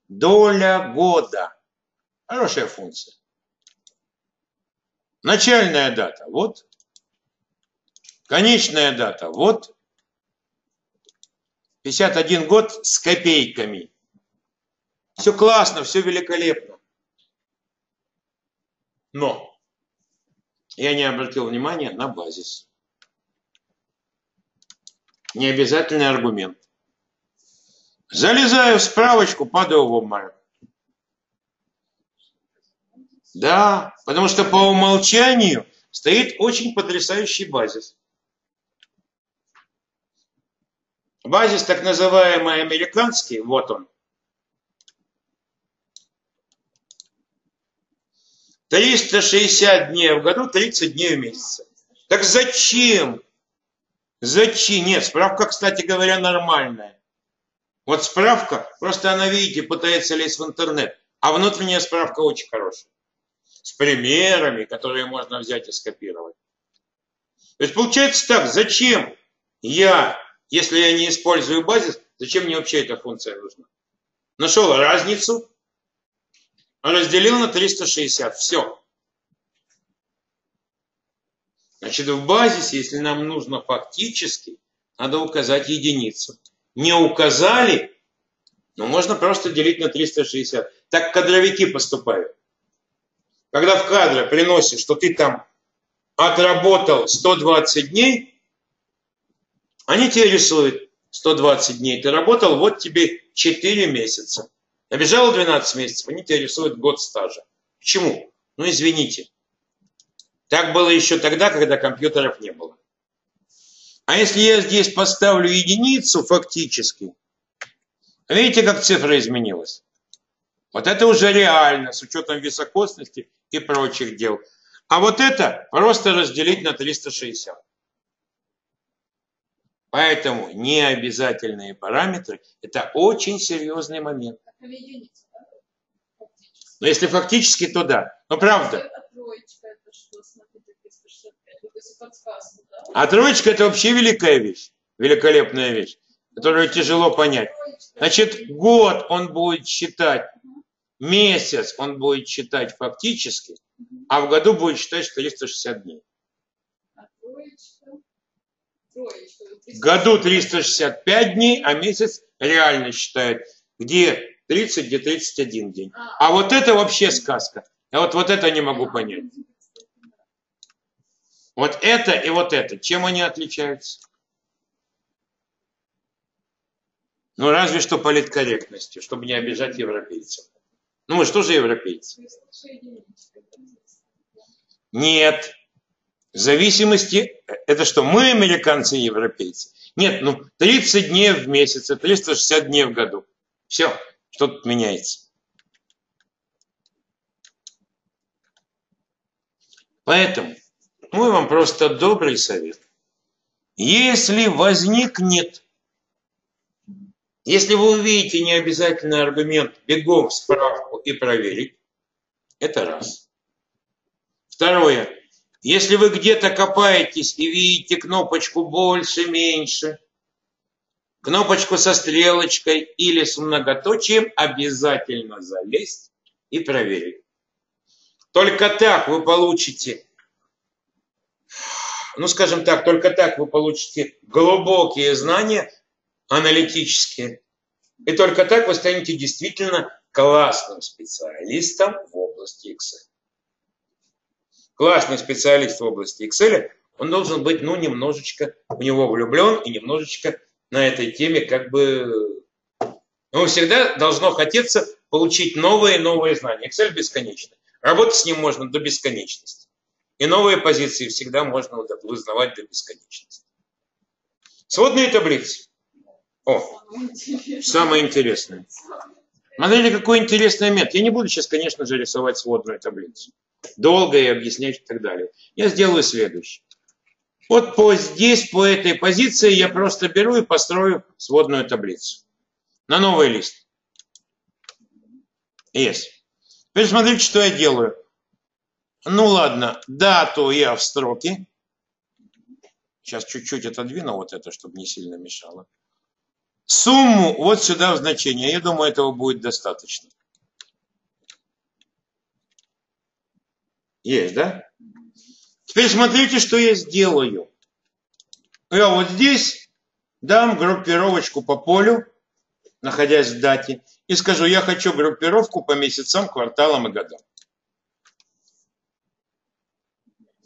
Доля года. Хорошая функция. Начальная дата, вот. Конечная дата, вот. 51 год с копейками. Все классно, все великолепно. Но я не обратил внимания на базис. Необязательный аргумент. Залезаю в справочку, падаю в обморок. Да, потому что по умолчанию стоит очень потрясающий базис. Базис так называемый американский, вот он. 360 дней в году, 30 дней в месяц. Так зачем? Зачем? Нет, справка, кстати говоря, нормальная. Вот справка, просто она, видите, пытается лезть в интернет. А внутренняя справка очень хорошая с примерами, которые можно взять и скопировать. То есть получается так, зачем я, если я не использую базис, зачем мне вообще эта функция нужна? Нашел разницу, разделил на 360, все. Значит, в базисе, если нам нужно фактически, надо указать единицу. Не указали, ну можно просто делить на 360. Так кадровики поступают когда в кадре приносишь, что ты там отработал 120 дней, они тебе рисуют 120 дней. Ты работал, вот тебе 4 месяца. Обежал 12 месяцев, они тебе рисуют год стажа. Почему? Ну, извините. Так было еще тогда, когда компьютеров не было. А если я здесь поставлю единицу фактически, видите, как цифра изменилась? Вот это уже реально, с учетом високосности и прочих дел. А вот это просто разделить на 360. Поэтому необязательные параметры – это очень серьезный момент. Но если фактически, то да. Но правда. А троечка – это вообще великая вещь, великолепная вещь, которую тяжело понять. Значит, год он будет считать месяц он будет считать фактически, а в году будет считать 360 дней. В году 365 дней, а месяц реально считает. Где 30, где 31 день. А вот это вообще сказка. Я вот, вот это не могу понять. Вот это и вот это. Чем они отличаются? Ну, разве что политкорректностью, чтобы не обижать европейцев. Ну мы что же европейцы? Нет. В зависимости, это что, мы американцы и европейцы? Нет, ну 30 дней в месяц, 360 дней в году. Все, что тут меняется. Поэтому мой вам просто добрый совет. Если возникнет если вы увидите необязательный аргумент, бегом в справку и проверить. Это раз. Второе. Если вы где-то копаетесь и видите кнопочку больше, меньше, кнопочку со стрелочкой или с многоточием, обязательно залезть и проверить. Только так вы получите ну, скажем так, только так вы получите глубокие знания аналитические. И только так вы станете действительно классным специалистом в области Excel. Классный специалист в области Excel, он должен быть, ну, немножечко в него влюблен и немножечко на этой теме как бы... Ему всегда должно хотеться получить новые и новые знания. Excel бесконечный. Работать с ним можно до бесконечности. И новые позиции всегда можно вызнавать до бесконечности. Сводные таблицы. О, самое интересное. Смотрите, какой интересный момент. Я не буду сейчас, конечно же, рисовать сводную таблицу. Долго и объяснять и так далее. Я сделаю следующее. Вот по здесь, по этой позиции я просто беру и построю сводную таблицу. На новый лист. Есть. Теперь смотрите, что я делаю. Ну ладно, дату я в строке. Сейчас чуть-чуть отодвину вот это, чтобы не сильно мешало. Сумму вот сюда в значение. Я думаю, этого будет достаточно. Есть, да? Теперь смотрите, что я сделаю. Я вот здесь дам группировочку по полю, находясь в дате, и скажу, я хочу группировку по месяцам, кварталам и годам.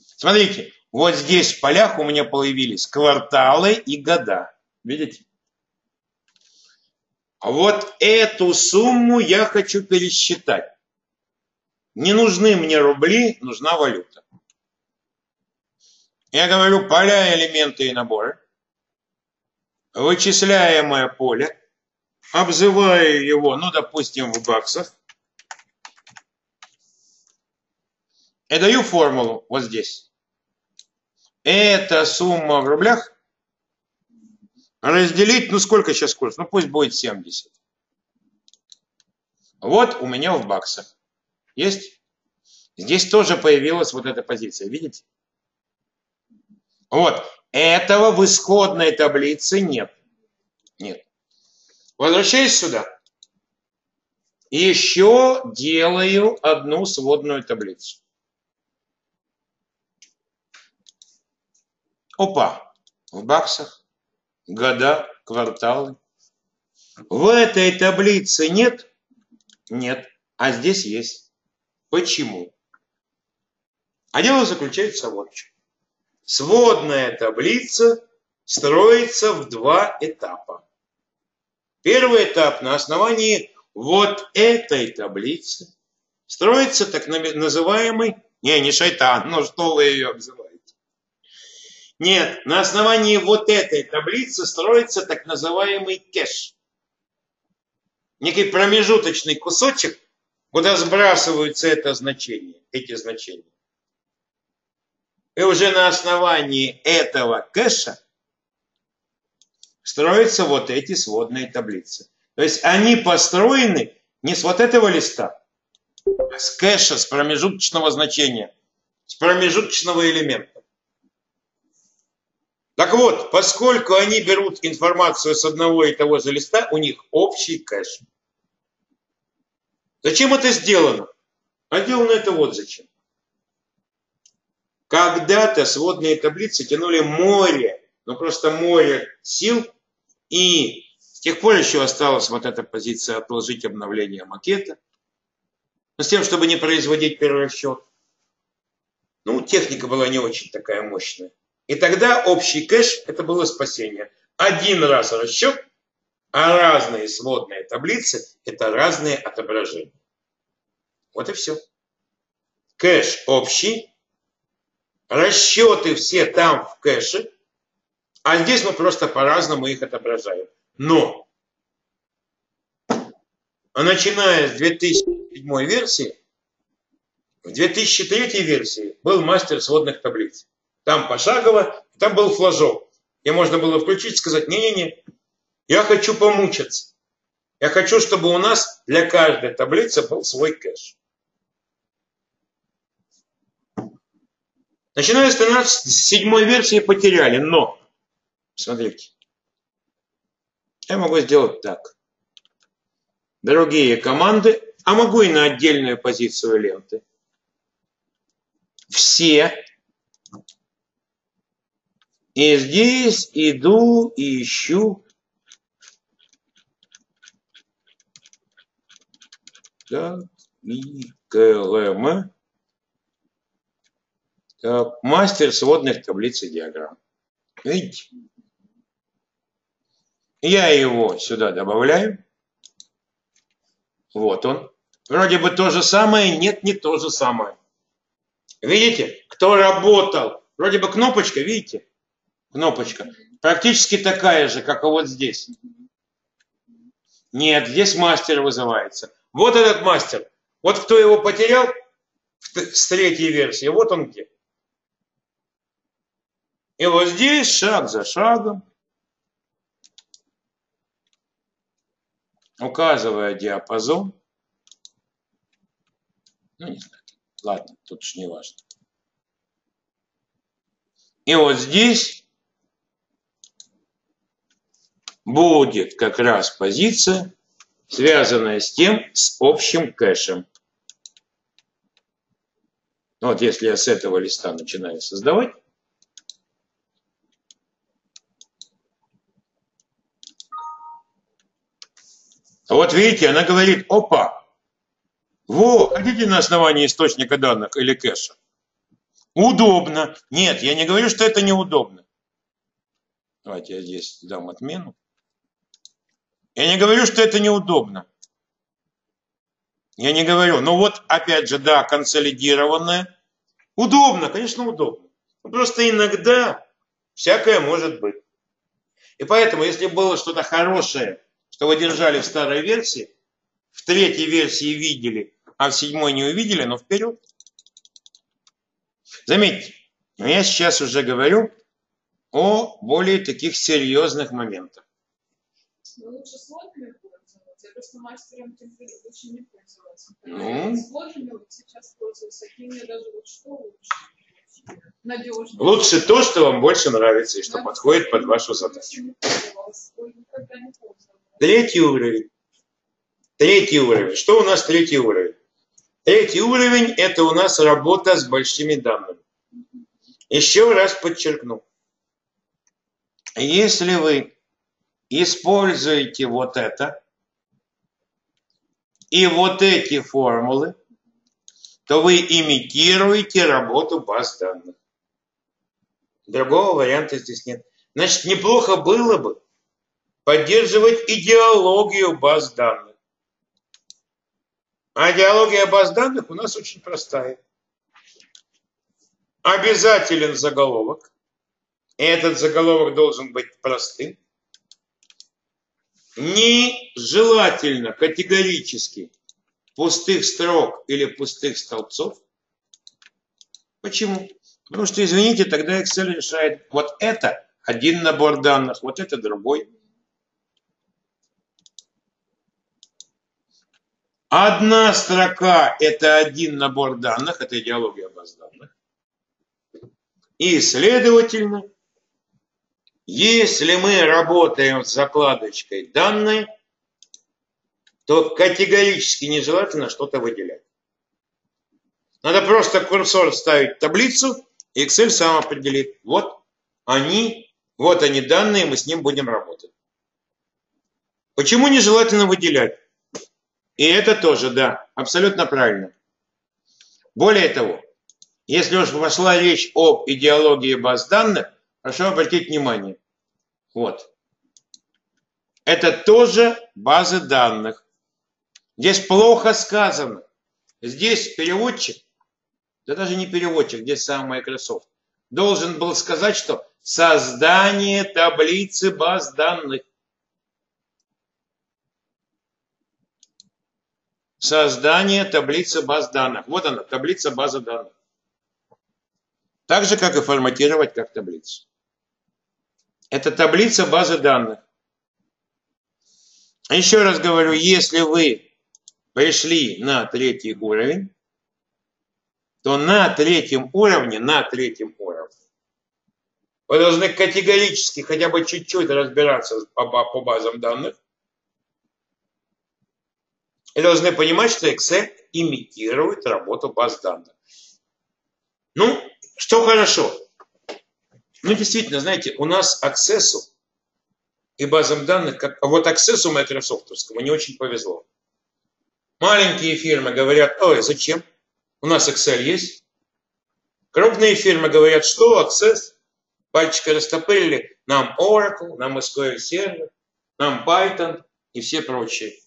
Смотрите, вот здесь в полях у меня появились кварталы и года. Видите? А вот эту сумму я хочу пересчитать. Не нужны мне рубли, нужна валюта. Я говорю поля, элементы и наборы. Вычисляемое поле. Обзываю его, ну, допустим, в баксах. И даю формулу вот здесь. Эта сумма в рублях разделить, ну сколько сейчас курс? Ну пусть будет 70. Вот у меня в баксах. Есть? Здесь тоже появилась вот эта позиция, видите? Вот, этого в исходной таблице нет. Нет. Возвращаюсь сюда. Еще делаю одну сводную таблицу. Опа, в баксах, года, кварталы. В этой таблице нет? Нет. А здесь есть. Почему? А дело заключается вот в чем. Сводная таблица строится в два этапа. Первый этап на основании вот этой таблицы строится так называемый, не, не шайтан, но что вы ее обзываете? Нет, на основании вот этой таблицы строится так называемый кэш. Некий промежуточный кусочек, куда сбрасываются это значение, эти значения. И уже на основании этого кэша строятся вот эти сводные таблицы. То есть они построены не с вот этого листа, а с кэша, с промежуточного значения, с промежуточного элемента. Так вот, поскольку они берут информацию с одного и того же листа, у них общий кэш. Зачем это сделано? А сделано это вот зачем. Когда-то сводные таблицы тянули море, ну просто море сил, и с тех пор еще осталась вот эта позиция отложить обновление макета, но с тем, чтобы не производить перерасчет. Ну, техника была не очень такая мощная. И тогда общий кэш – это было спасение. Один раз расчет, а разные сводные таблицы – это разные отображения. Вот и все. Кэш общий, расчеты все там в кэше, а здесь мы просто по-разному их отображаем. Но, начиная с 2007 версии, в 2003 версии был мастер сводных таблиц. Там пошагово, там был флажок. Где можно было включить и сказать, не-не-не, я хочу помучиться. Я хочу, чтобы у нас для каждой таблицы был свой кэш. Начиная с 13, седьмой версии потеряли, но, смотрите, я могу сделать так. Другие команды, а могу и на отдельную позицию ленты. Все И здесь иду и ищу. Так, и КЛМ. Так, мастер сводных таблиц и диаграмм. Видите? Я его сюда добавляю. Вот он. Вроде бы то же самое, нет, не то же самое. Видите, кто работал? Вроде бы кнопочка, видите? Кнопочка. Практически такая же, как и вот здесь. Нет, здесь мастер вызывается. Вот этот мастер. Вот кто его потерял с третьей версии, вот он где. И вот здесь шаг за шагом, указывая диапазон, ну не знаю, ладно, тут уж не важно. И вот здесь будет как раз позиция, связанная с тем, с общим кэшем. Вот если я с этого листа начинаю создавать, вот видите, она говорит, опа, во, хотите на основании источника данных или кэша? Удобно. Нет, я не говорю, что это неудобно. Давайте я здесь дам отмену. Я не говорю, что это неудобно. Я не говорю. Ну вот, опять же, да, консолидированное. Удобно, конечно, удобно. Просто иногда всякое может быть. И поэтому, если было что-то хорошее, что вы держали в старой версии, в третьей версии видели, а в седьмой не увидели, но вперед. Заметьте, я сейчас уже говорю о более таких серьезных моментах. Но ну, лучше сложными пользоваться. Я просто мастером тем лучше не пользоваться. Ну, сложными вот сейчас пользуюсь, а даже вот что лучше? Надежно. Лучше то, что вам больше нравится и что подходит под вашу задачу. Третий уровень. Третий уровень. Что у нас третий уровень? Третий уровень – это у нас работа с большими данными. Еще раз подчеркну. Если вы используете вот это и вот эти формулы, то вы имитируете работу баз данных. Другого варианта здесь нет. Значит, неплохо было бы поддерживать идеологию баз данных. А идеология баз данных у нас очень простая. Обязателен заголовок. И этот заголовок должен быть простым нежелательно категорически пустых строк или пустых столбцов. Почему? Потому что, извините, тогда Excel решает, вот это один набор данных, вот это другой. Одна строка – это один набор данных, это идеология баз данных. И, следовательно, если мы работаем с закладочкой данные, то категорически нежелательно что-то выделять. Надо просто курсор ставить в таблицу, и Excel сам определит. Вот они, вот они данные, мы с ним будем работать. Почему нежелательно выделять? И это тоже, да, абсолютно правильно. Более того, если уж пошла речь об идеологии баз данных, Прошу обратить внимание. Вот. Это тоже базы данных. Здесь плохо сказано. Здесь переводчик, да даже не переводчик, здесь сам Microsoft, должен был сказать, что создание таблицы баз данных. Создание таблицы баз данных. Вот она, таблица базы данных. Так же, как и форматировать как таблицу. Это таблица базы данных. Еще раз говорю, если вы пришли на третий уровень, то на третьем уровне, на третьем уровне, вы должны категорически хотя бы чуть-чуть разбираться по, по базам данных. И должны понимать, что Excel имитирует работу баз данных. Ну, что хорошо? Ну, действительно, знаете, у нас аксессу и базам данных, как, а вот аксессу майкрософтовскому не очень повезло. Маленькие фирмы говорят, ой, зачем? У нас Excel есть. Крупные фирмы говорят, что Access? Пальчики растопырили. Нам Oracle, нам SQL Server, нам Python и все прочие.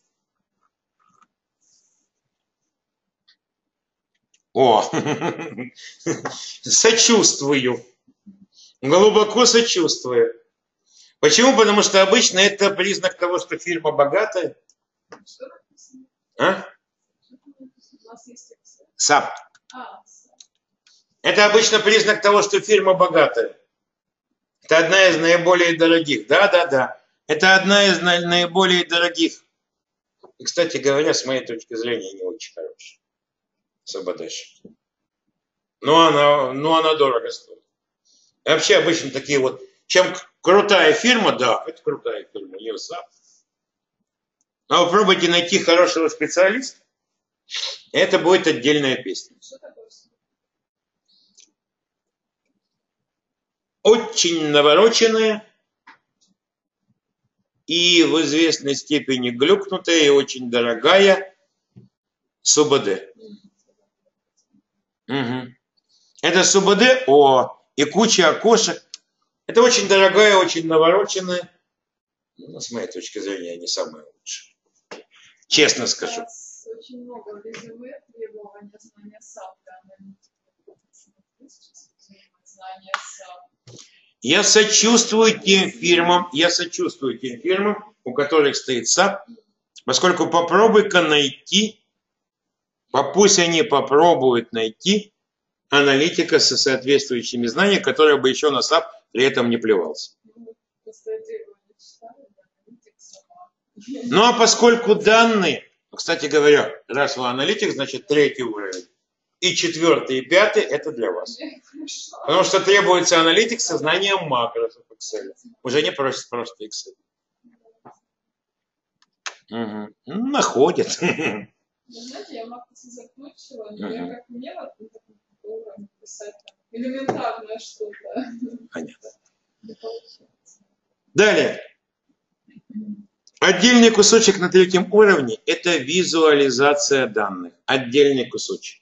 О, сочувствую. Глубоко сочувствую. Почему? Потому что обычно это признак того, что фирма богатая. А? SAP. Это обычно признак того, что фирма богатая. Это одна из наиболее дорогих. Да, да, да. Это одна из наиболее дорогих. И, кстати говоря, с моей точки зрения, не очень хорошая. Сабадеш. Но она, но она дорого стоит. И вообще обычно такие вот, чем крутая фирма, да, это крутая фирма, ее SAP. А вы пробуйте найти хорошего специалиста, это будет отдельная песня. Очень навороченная и в известной степени глюкнутая и очень дорогая СУБД. Угу. Это СУБД, о, и куча окошек. Это очень дорогая, очень навороченная. Ну, с моей точки зрения, не самая лучшая. Честно скажу. Очень много резюме требования знания SAP. Я сочувствую тем фирмам, я сочувствую тем фирмам, у которых стоит SAP, поскольку попробуй-ка найти, пусть они попробуют найти аналитика со соответствующими знаниями, который бы еще на SAP при этом не плевался. Ну а поскольку данные, кстати говоря, раз вы аналитик, значит третий уровень, и четвертый, и пятый – это для вас. Потому что требуется аналитик со знанием макросов Excel. Уже не просто, просто Excel. Угу. находят. знаете, я макросы закончила, но я как мне уровне писать элементарное что-то. Понятно. Далее. Отдельный кусочек на третьем уровне – это визуализация данных. Отдельный кусочек.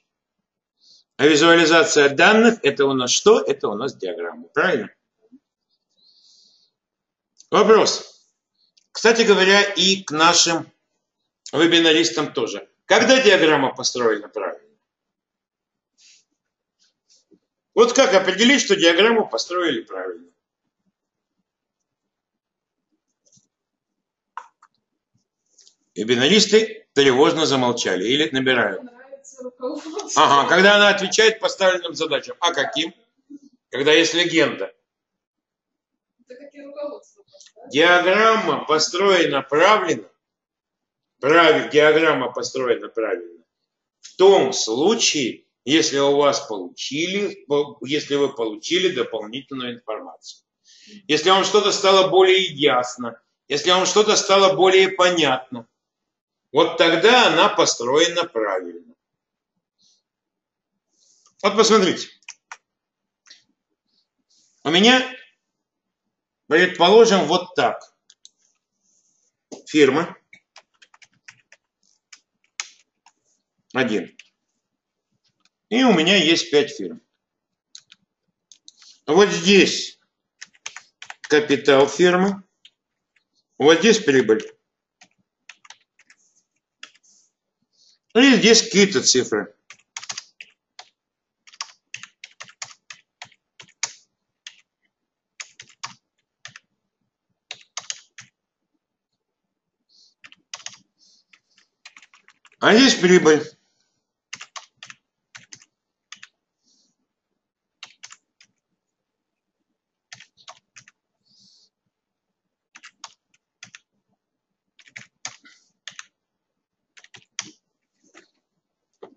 А визуализация данных – это у нас что? Это у нас диаграмма. Правильно? Вопрос. Кстати говоря, и к нашим вебинаристам тоже. Когда диаграмма построена правильно? Вот как определить, что диаграмму построили правильно? Вебинаристы тревожно замолчали или набирают. Ага, когда она отвечает поставленным задачам. А каким? Когда есть легенда. Диаграмма построена правильно. Правильно, диаграмма построена правильно. В том случае, если у вас получили, если вы получили дополнительную информацию. Если вам что-то стало более ясно, если вам что-то стало более понятно, вот тогда она построена правильно. Вот посмотрите. У меня, предположим, вот так. Фирма. Один. И у меня есть 5 фирм. Вот здесь капитал фирмы. Вот здесь прибыль. И здесь какие-то цифры. А здесь прибыль.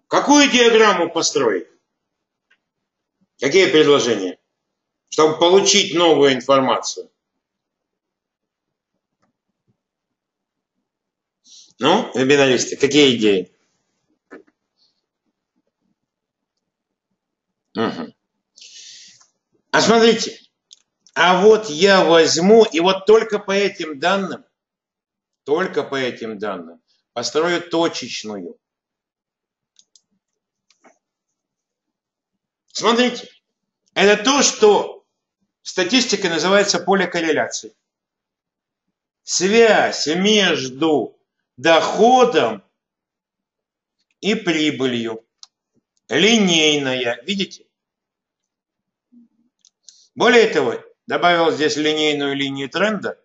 Какую диаграмму построить? Какие предложения? Чтобы получить новую информацию. Ну, вебинаристы, какие идеи? Угу. А смотрите, А вот я возьму, и вот только по этим данным, только по этим данным, построю точечную. Смотрите, это то, что статистикой называется поле корреляции. Связь между доходом и прибылью. Линейная. Видите? Более того, добавил здесь линейную линию тренда.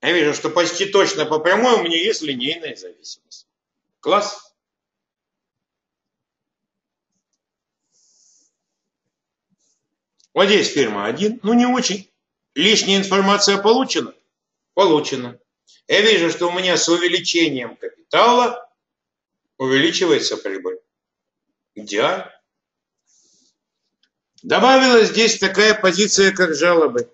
Я вижу, что почти точно по прямой у меня есть линейная зависимость. Класс. Вот здесь фирма 1. Ну, не очень. Лишняя информация получена? Получена. Я вижу, что у меня с увеличением капитала увеличивается прибыль. Идеально. Добавилась здесь такая позиция, как жалобы.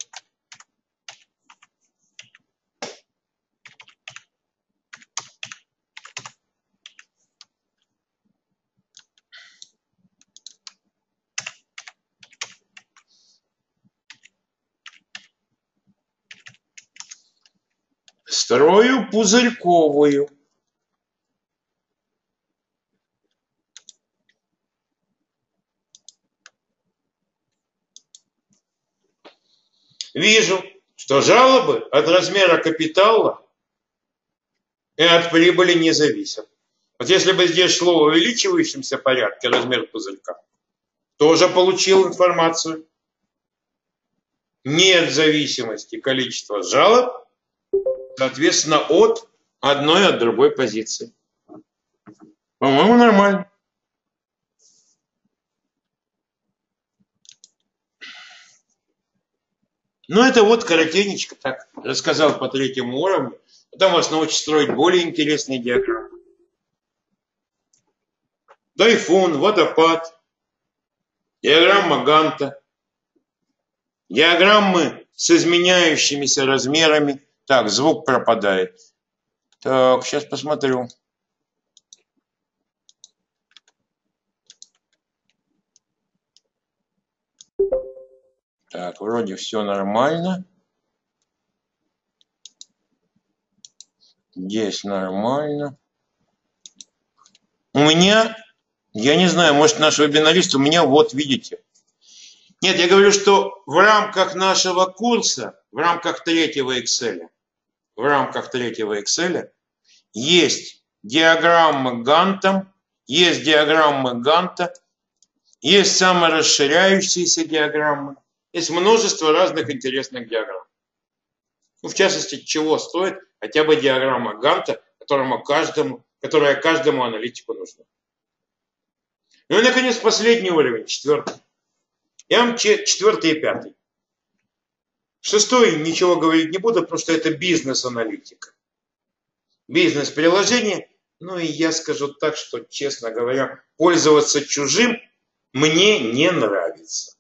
Строю пузырьковую. Вижу, что жалобы от размера капитала и от прибыли не зависят. Вот если бы здесь шло в увеличивающемся порядке размер пузырька, тоже получил информацию. Нет зависимости количества жалоб соответственно, от одной от другой позиции. По-моему, нормально. Ну, это вот коротенечко так рассказал по третьему уровню. Потом вас научат строить более интересные диаграммы. Тайфун, водопад, диаграмма Ганта, диаграммы с изменяющимися размерами – так, звук пропадает. Так, сейчас посмотрю. Так, вроде все нормально. Здесь нормально. У меня, я не знаю, может наш вебинарист, у меня вот видите. Нет, я говорю, что в рамках нашего курса, в рамках третьего Excel, в рамках третьего Excel есть диаграммы Ганта, есть диаграммы Ганта, есть саморасширяющиеся диаграммы, есть множество разных интересных диаграмм. Ну, в частности, чего стоит хотя бы диаграмма Ганта, которому каждому, которая каждому аналитику нужна. Ну и, наконец, последний уровень, четвертый. Я вам четвертый и пятый. Шестой ничего говорить не буду, потому что это бизнес-аналитика. Бизнес-приложение. Ну и я скажу так, что, честно говоря, пользоваться чужим мне не нравится.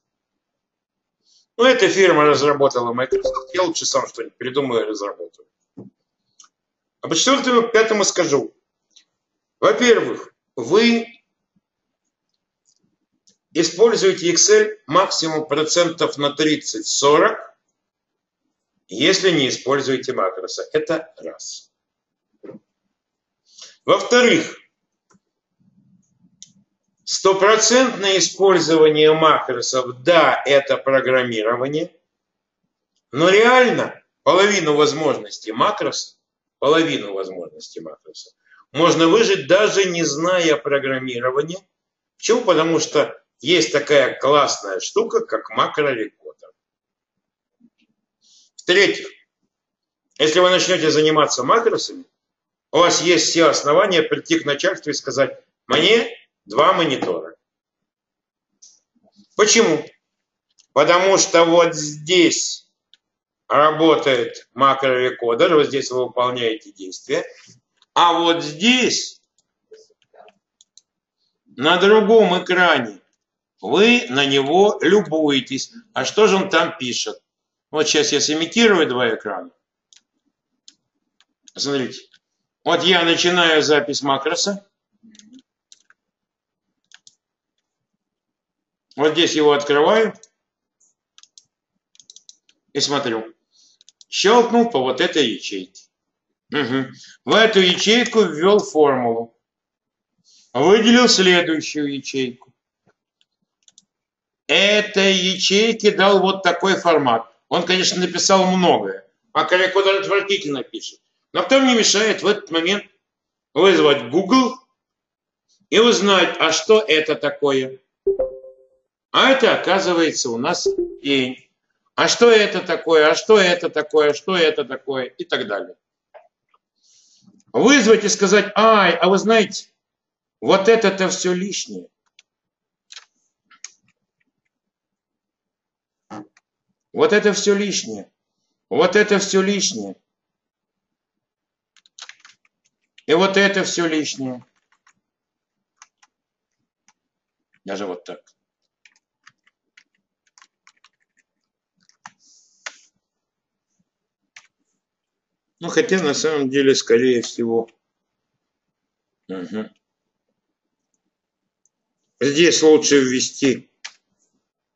Ну, эта фирма разработала Microsoft. Я лучше сам что-нибудь придумаю и разработаю. А по четвертому, пятому скажу. Во-первых, вы используете Excel максимум процентов на 30-40 если не используете макросы. Это раз. Во-вторых, стопроцентное использование макросов, да, это программирование, но реально половину возможностей макрос, половину возможностей макроса можно выжить даже не зная программирования. Почему? Потому что есть такая классная штука, как макрорекорд. В-третьих, если вы начнете заниматься макросами, у вас есть все основания прийти к начальству и сказать, мне два монитора. Почему? Потому что вот здесь работает макрорекодер, вот здесь вы выполняете действия, а вот здесь, на другом экране, вы на него любуетесь. А что же он там пишет? Вот сейчас я сымитирую два экрана. Смотрите. Вот я начинаю запись макроса. Вот здесь его открываю. и смотрю. Щелкнул по вот этой ячейке. Угу. В эту ячейку ввел формулу. Выделил следующую ячейку. Этой ячейке дал вот такой формат. Он, конечно, написал многое. А Калякода отвратительно пишет. Но кто мне мешает в этот момент вызвать Google и узнать, а что это такое? А это, оказывается, у нас день. А что это такое? А что это такое? Что это такое? И так далее. Вызвать и сказать, ай, а вы знаете, вот это-то все лишнее. Вот это все лишнее. Вот это все лишнее. И вот это все лишнее. Даже вот так. Ну, хотя на самом деле, скорее всего. Угу. Здесь лучше ввести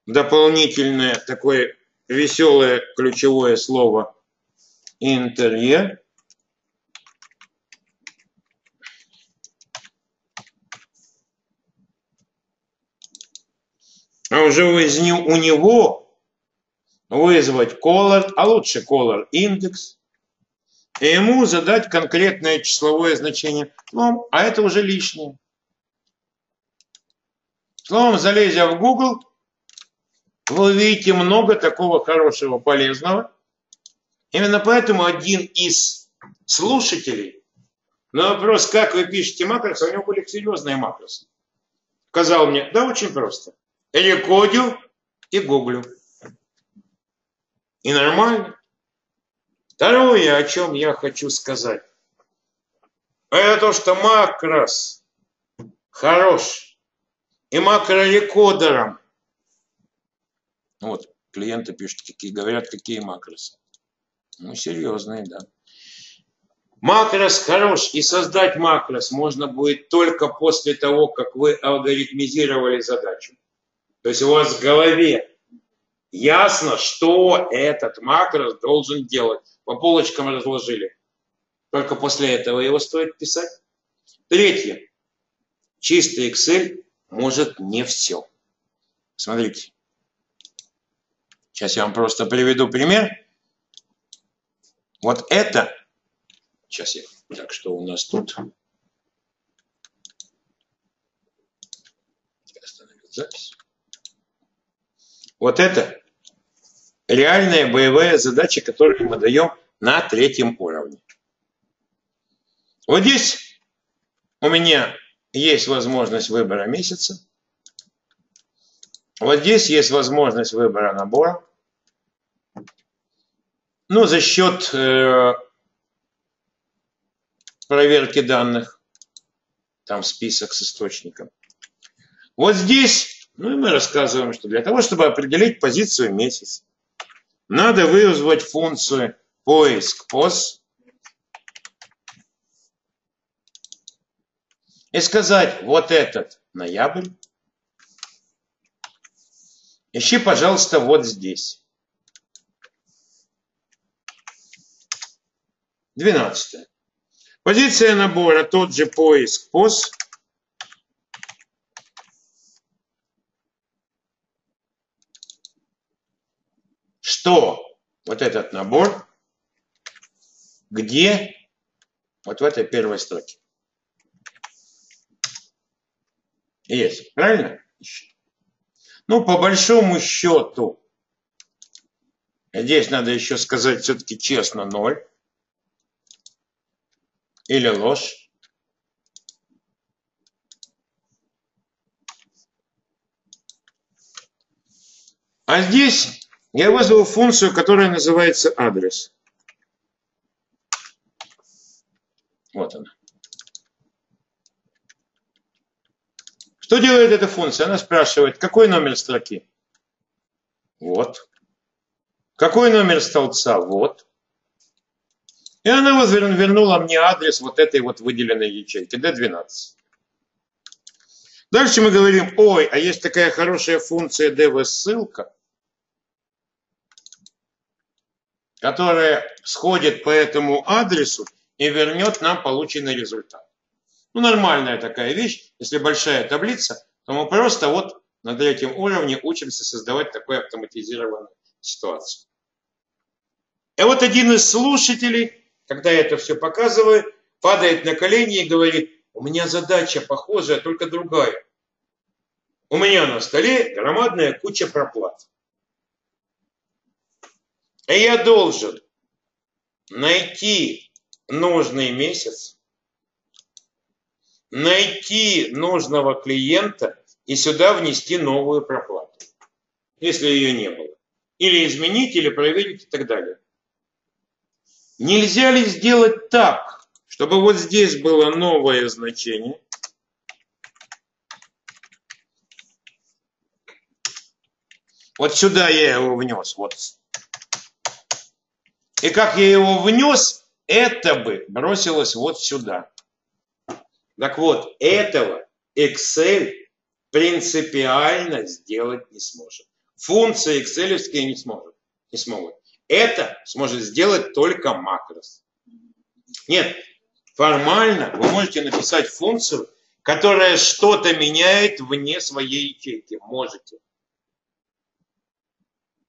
дополнительное такое веселое ключевое слово интерьер. А уже у него вызвать color, а лучше color индекс, и ему задать конкретное числовое значение. Ну, а это уже лишнее. Словом, залезя в Google, вы увидите много такого хорошего, полезного. Именно поэтому один из слушателей на вопрос, как вы пишете макросы, у него были серьезные макросы. Сказал мне, да очень просто. Рекодю и гуглю. И нормально. Второе, о чем я хочу сказать, это то, что макрос хорош. И макрорекодером вот, клиенты пишут, какие, говорят, какие макросы. Ну, серьезные, да. Макрос хорош, и создать макрос можно будет только после того, как вы алгоритмизировали задачу. То есть у вас в голове ясно, что этот макрос должен делать. По полочкам разложили. Только после этого его стоит писать. Третье. Чистый Excel может не все. Смотрите. Сейчас я вам просто приведу пример. Вот это, сейчас я, так что у нас тут? запись. Вот это реальная боевая задача, которую мы даем на третьем уровне. Вот здесь у меня есть возможность выбора месяца. Вот здесь есть возможность выбора набора. Ну, за счет э, проверки данных, там список с источником. Вот здесь, ну и мы рассказываем, что для того, чтобы определить позицию месяца, надо вызвать функцию поиск пос и сказать, вот этот ноябрь, ищи, пожалуйста, вот здесь. 12. Позиция набора, тот же поиск POS. Что вот этот набор, где вот в этой первой строке. Есть, правильно? Ну, по большому счету, здесь надо еще сказать все-таки честно, ноль или ложь. А здесь я вызвал функцию, которая называется адрес. Вот она. Что делает эта функция? Она спрашивает, какой номер строки? Вот. Какой номер столбца? Вот. И она вернула мне адрес вот этой вот выделенной ячейки, D12. Дальше мы говорим, ой, а есть такая хорошая функция dv-ссылка. которая сходит по этому адресу и вернет нам полученный результат. Ну, нормальная такая вещь. Если большая таблица, то мы просто вот на третьем уровне учимся создавать такую автоматизированную ситуацию. И вот один из слушателей, когда я это все показываю, падает на колени и говорит, у меня задача похожая, только другая. У меня на столе громадная куча проплат. И я должен найти нужный месяц, найти нужного клиента и сюда внести новую проплату, если ее не было. Или изменить, или проверить и так далее. Нельзя ли сделать так, чтобы вот здесь было новое значение, Вот сюда я его внес. Вот. И как я его внес, это бы бросилось вот сюда. Так вот, этого Excel принципиально сделать не сможет. Функции Excel не сможет. Не смогут. Это сможет сделать только макрос. Нет, формально вы можете написать функцию, которая что-то меняет вне своей ячейки. Можете.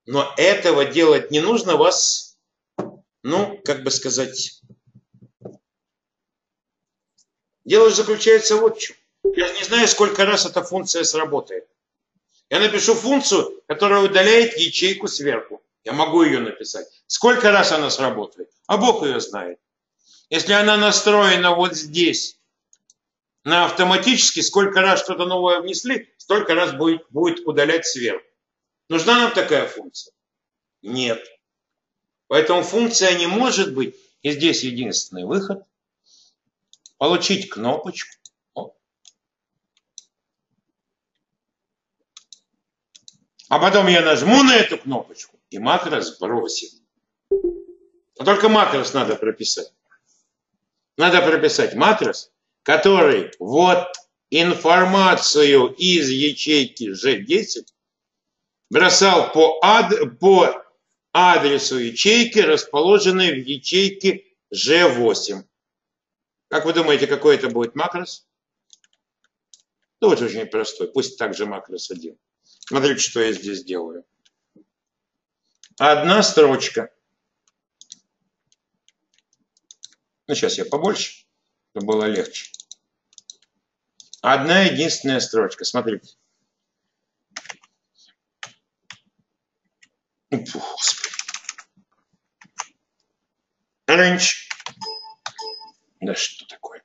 Но этого делать не нужно вас, ну, как бы сказать, дело заключается вот в чем. Я не знаю, сколько раз эта функция сработает. Я напишу функцию, которая удаляет ячейку сверху. Я могу ее написать. Сколько раз она сработает? А Бог ее знает. Если она настроена вот здесь, на автоматически, сколько раз что-то новое внесли, столько раз будет, будет удалять сверху. Нужна нам такая функция? Нет. Поэтому функция не может быть, и здесь единственный выход, получить кнопочку, а потом я нажму на эту кнопочку, и макрос бросит. Но только макрос надо прописать. Надо прописать макрос, который вот информацию из ячейки G10 бросал по, ад, по адресу ячейки, расположенной в ячейке G8. Как вы думаете, какой это будет макрос? Ну, вот очень простой. Пусть также макрос один. Смотрите, что я здесь делаю. Одна строчка. Ну, сейчас я побольше, чтобы было легче. Одна единственная строчка. Смотрите. Господи. Раньше. Да что такое?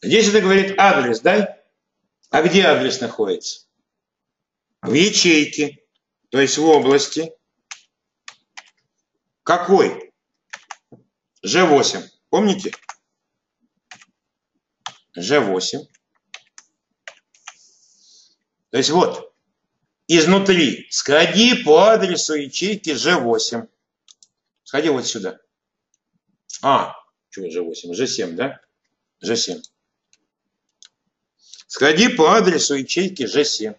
Здесь это говорит адрес, да? А где адрес находится? В ячейке, то есть в области. Какой? G8. Помните? G8. То есть вот, изнутри сходи по адресу ячейки G8. Сходи вот сюда. А, что G8? G7, да? G7. Сходи по адресу ячейки G7.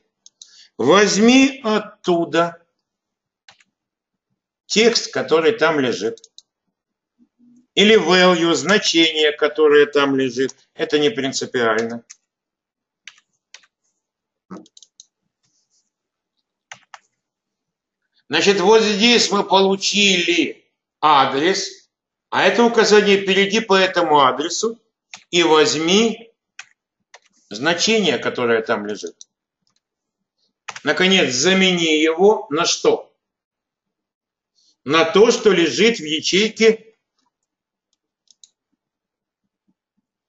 Возьми оттуда текст, который там лежит или value, значение, которое там лежит. Это не принципиально. Значит, вот здесь мы получили адрес, а это указание перейди по этому адресу и возьми значение, которое там лежит. Наконец, замени его на что? На то, что лежит в ячейке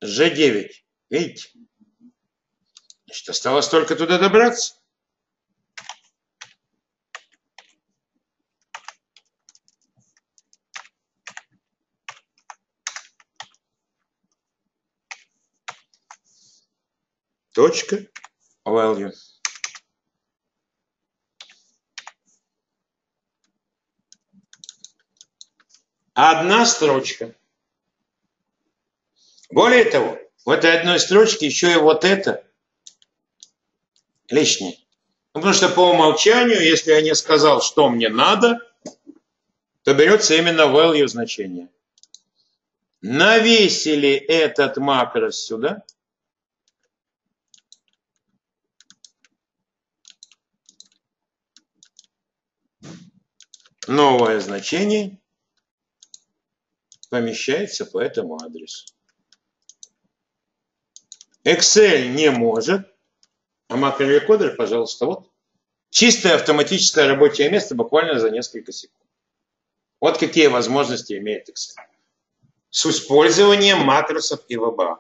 Ж9. Видите? Значит, осталось только туда добраться. Точка value. Одна строчка. Более того, в этой одной строчке еще и вот это лишнее. Ну, потому что по умолчанию, если я не сказал, что мне надо, то берется именно value значение. Навесили этот макрос сюда. Новое значение помещается по этому адресу. Excel не может, а макрорекодер, пожалуйста, вот. Чистое автоматическое рабочее место буквально за несколько секунд. Вот какие возможности имеет Excel. С использованием макросов и VBA.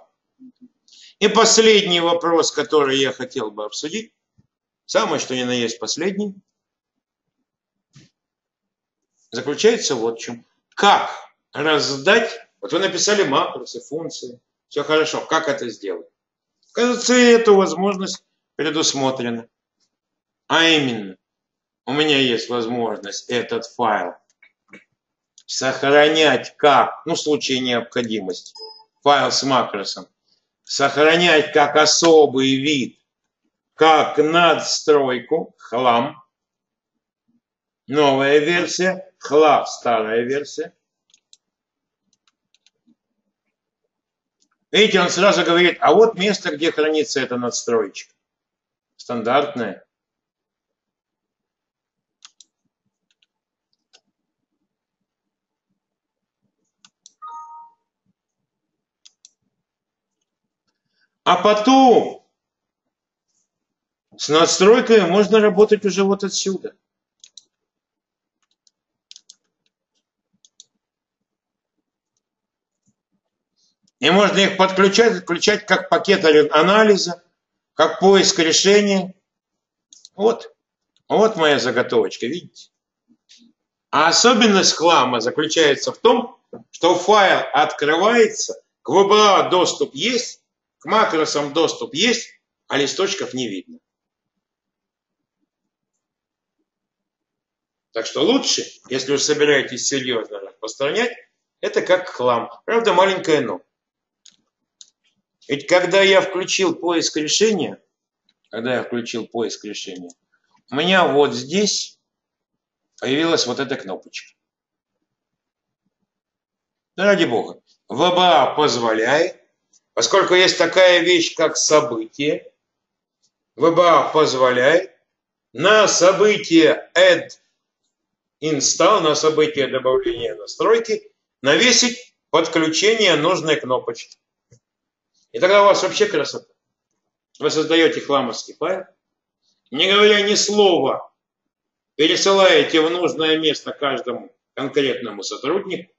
И последний вопрос, который я хотел бы обсудить, самое что ни на есть последний, заключается вот в чем. Как раздать, вот вы написали макросы, функции, все хорошо, как это сделать? Кажется, эту возможность предусмотрена. А именно, у меня есть возможность этот файл сохранять как, ну в случае необходимости, файл с макросом, сохранять как особый вид, как надстройку, хлам, новая версия, хлам, старая версия, Видите, он сразу говорит, а вот место, где хранится эта надстроечка. Стандартная. А потом с надстройкой можно работать уже вот отсюда. И можно их подключать, отключать как пакет анализа, как поиск решения. Вот. Вот моя заготовочка, видите? А особенность хлама заключается в том, что файл открывается, к VBA доступ есть, к макросам доступ есть, а листочков не видно. Так что лучше, если вы собираетесь серьезно распространять, это как хлам. Правда, маленькое но. Ведь когда я включил поиск решения, когда я включил поиск решения, у меня вот здесь появилась вот эта кнопочка. Да ради бога. VBA позволяет, поскольку есть такая вещь, как событие, VBA позволяет на событие add install, на событие добавления настройки навесить подключение нужной кнопочки. И тогда у вас вообще красота. Вы создаете хламовский файл, не говоря ни слова, пересылаете в нужное место каждому конкретному сотруднику,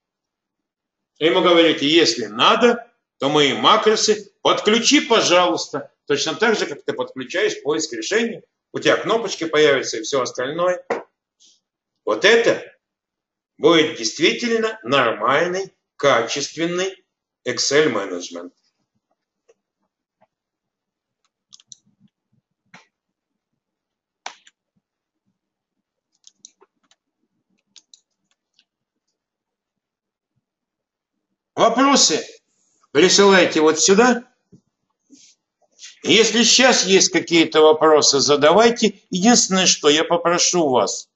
и ему говорите, если надо, то мои макросы подключи, пожалуйста. Точно так же, как ты подключаешь поиск решений, у тебя кнопочки появятся и все остальное. Вот это будет действительно нормальный, качественный Excel Вопросы присылайте вот сюда. Если сейчас есть какие-то вопросы, задавайте. Единственное, что я попрошу вас,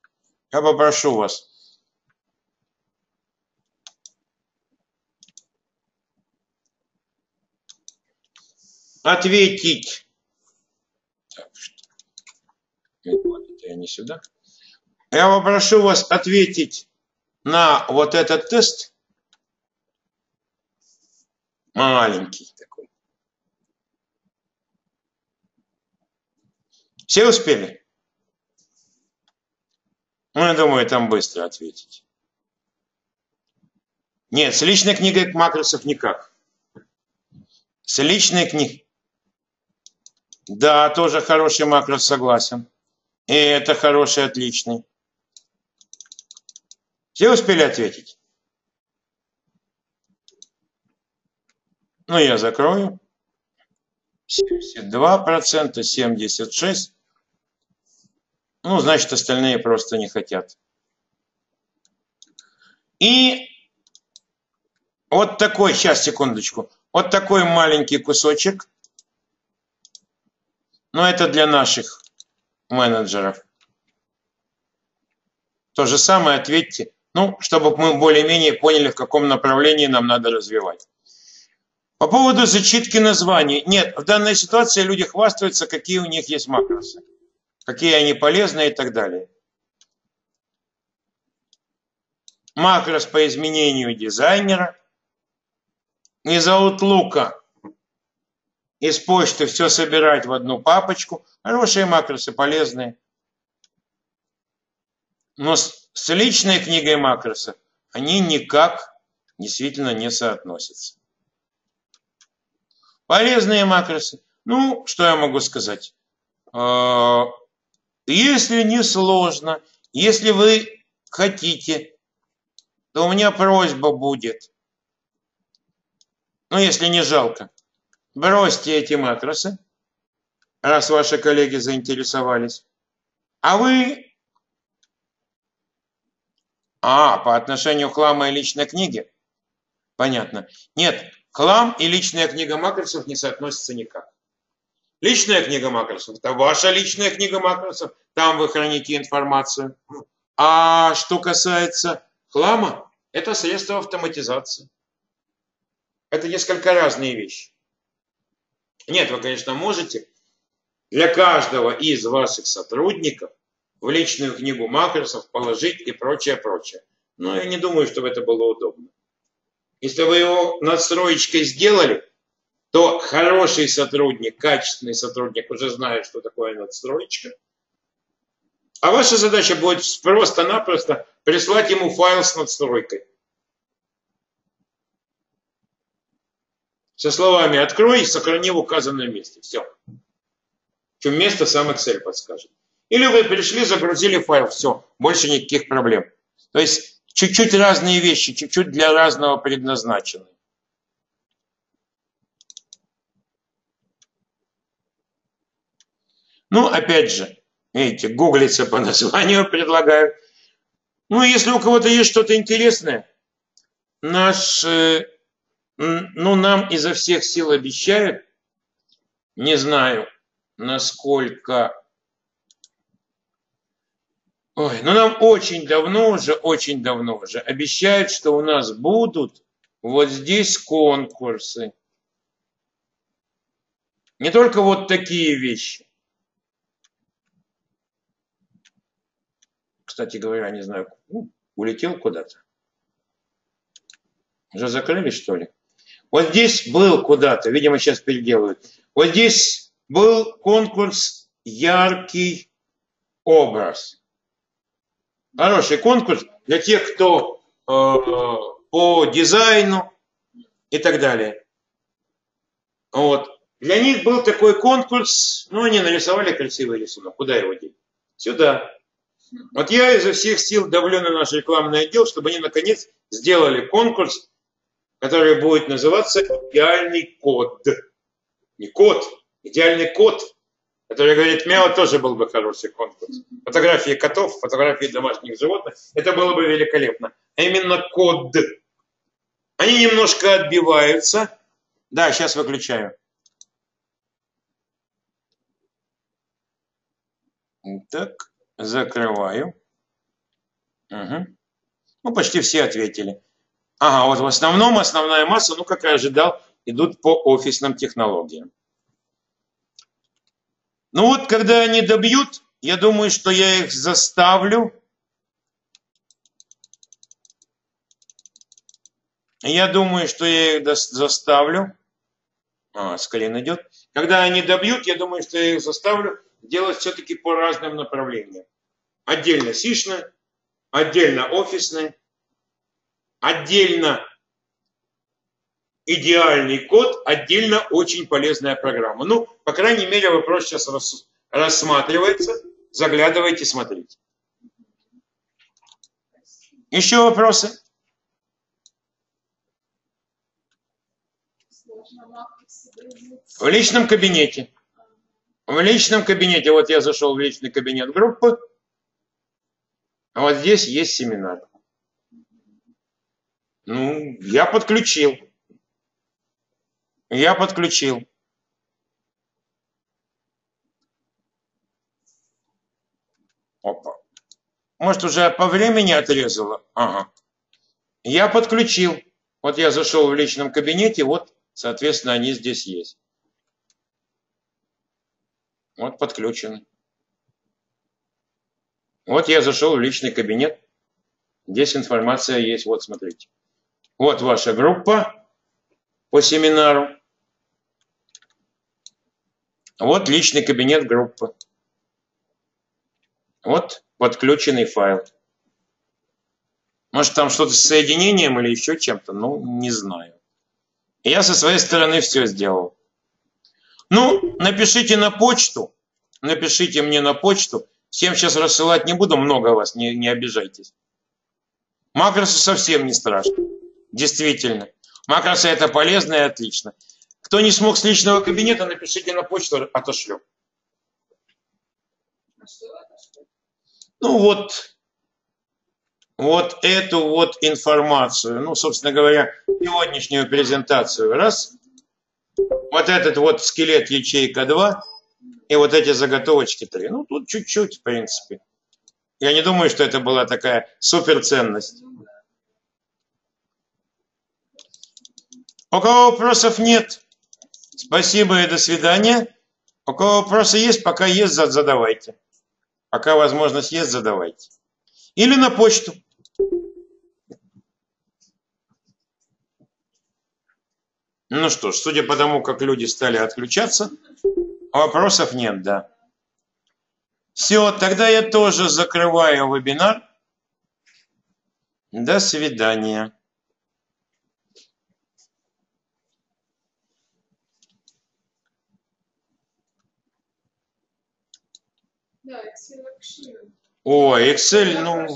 я попрошу вас, ответить. Я попрошу вас ответить на вот этот тест – Маленький такой. Все успели? Ну, я думаю, там быстро ответить. Нет, с личной книгой макросов никак. С личной книгой. Да, тоже хороший макрос, согласен. И это хороший, отличный. Все успели ответить? Ну, я закрою. 72%, 76%. Ну, значит, остальные просто не хотят. И вот такой, сейчас, секундочку, вот такой маленький кусочек. Но это для наших менеджеров. То же самое ответьте, ну, чтобы мы более-менее поняли, в каком направлении нам надо развивать. По поводу зачитки названий. Нет, в данной ситуации люди хвастаются, какие у них есть макросы, какие они полезны и так далее. Макрос по изменению дизайнера. Из Outlook, из почты все собирать в одну папочку. Хорошие макросы, полезные. Но с, личной книгой макросов они никак действительно не соотносятся. Полезные макросы. Ну, что я могу сказать? А, если не сложно, если вы хотите, то у меня просьба будет. Ну, если не жалко. Бросьте эти макросы, раз ваши коллеги заинтересовались. А вы... А, по отношению к хлама и личной книге? Понятно. Нет, Хлам и личная книга макросов не соотносятся никак. Личная книга макросов – это ваша личная книга макросов, там вы храните информацию. А что касается хлама, это средство автоматизации. Это несколько разные вещи. Нет, вы, конечно, можете для каждого из ваших сотрудников в личную книгу макросов положить и прочее, прочее. Но я не думаю, чтобы это было удобно. Если вы его надстроечкой сделали, то хороший сотрудник, качественный сотрудник уже знает, что такое надстроечка. А ваша задача будет просто-напросто прислать ему файл с надстройкой. Со словами «открой и сохрани в указанном месте». Все. Чем место сам Excel подскажет. Или вы пришли, загрузили файл, все, больше никаких проблем. То есть чуть-чуть разные вещи, чуть-чуть для разного предназначены. Ну, опять же, видите, гуглиться по названию предлагаю. Ну, если у кого-то есть что-то интересное, наш, э, ну, нам изо всех сил обещают, не знаю, насколько Ой, ну нам очень давно уже, очень давно уже обещают, что у нас будут вот здесь конкурсы. Не только вот такие вещи. Кстати говоря, не знаю, ну, улетел куда-то. Уже закрыли, что ли? Вот здесь был куда-то, видимо, сейчас переделывают. Вот здесь был конкурс «Яркий образ». Хороший конкурс для тех, кто э, по дизайну и так далее. Вот. Для них был такой конкурс, ну, они нарисовали красивый рисунок. Куда его деть? Сюда. Вот я изо всех сил давлю на наш рекламный отдел, чтобы они наконец сделали конкурс, который будет называться «Идеальный код». Не код, идеальный код который говорит, мяу тоже был бы хороший конкурс. Фотографии котов, фотографии домашних животных, это было бы великолепно. А именно код. Они немножко отбиваются. Да, сейчас выключаю. Так, закрываю. Угу. Ну, почти все ответили. Ага, вот в основном основная масса, ну, как я ожидал, идут по офисным технологиям. Ну вот, когда они добьют, я думаю, что я их заставлю. Я думаю, что я их заставлю. А, Скалин идет. Когда они добьют, я думаю, что я их заставлю делать все-таки по разным направлениям. Отдельно сишно, отдельно офисное, отдельно идеальный код, отдельно очень полезная программа. Ну, по крайней мере, вопрос сейчас рас, рассматривается. Заглядывайте, смотрите. Еще вопросы? В личном кабинете. В личном кабинете, вот я зашел в личный кабинет группы, а вот здесь есть семинар. Ну, я подключил. Я подключил. Опа. Может, уже по времени отрезало? Ага. Я подключил. Вот я зашел в личном кабинете, вот, соответственно, они здесь есть. Вот подключены. Вот я зашел в личный кабинет. Здесь информация есть. Вот, смотрите. Вот ваша группа по семинару. Вот личный кабинет группы. Вот подключенный файл. Может там что-то с соединением или еще чем-то, ну не знаю. Я со своей стороны все сделал. Ну, напишите на почту, напишите мне на почту. Всем сейчас рассылать не буду, много вас, не, не обижайтесь. Макросы совсем не страшно. Действительно. Макросы это полезно и отлично. Кто не смог с личного кабинета, напишите на почту, отошлю. Ну вот, вот эту вот информацию, ну, собственно говоря, сегодняшнюю презентацию. Раз. Вот этот вот скелет ячейка 2 и вот эти заготовочки 3. Ну, тут чуть-чуть, в принципе. Я не думаю, что это была такая суперценность. У кого вопросов нет? Спасибо и до свидания. У кого вопросы есть, пока есть, задавайте. Пока возможность есть, задавайте. Или на почту. Ну что ж, судя по тому, как люди стали отключаться, вопросов нет, да. Все, тогда я тоже закрываю вебинар. До свидания. Да, Excel вообще. О, Excel, ну...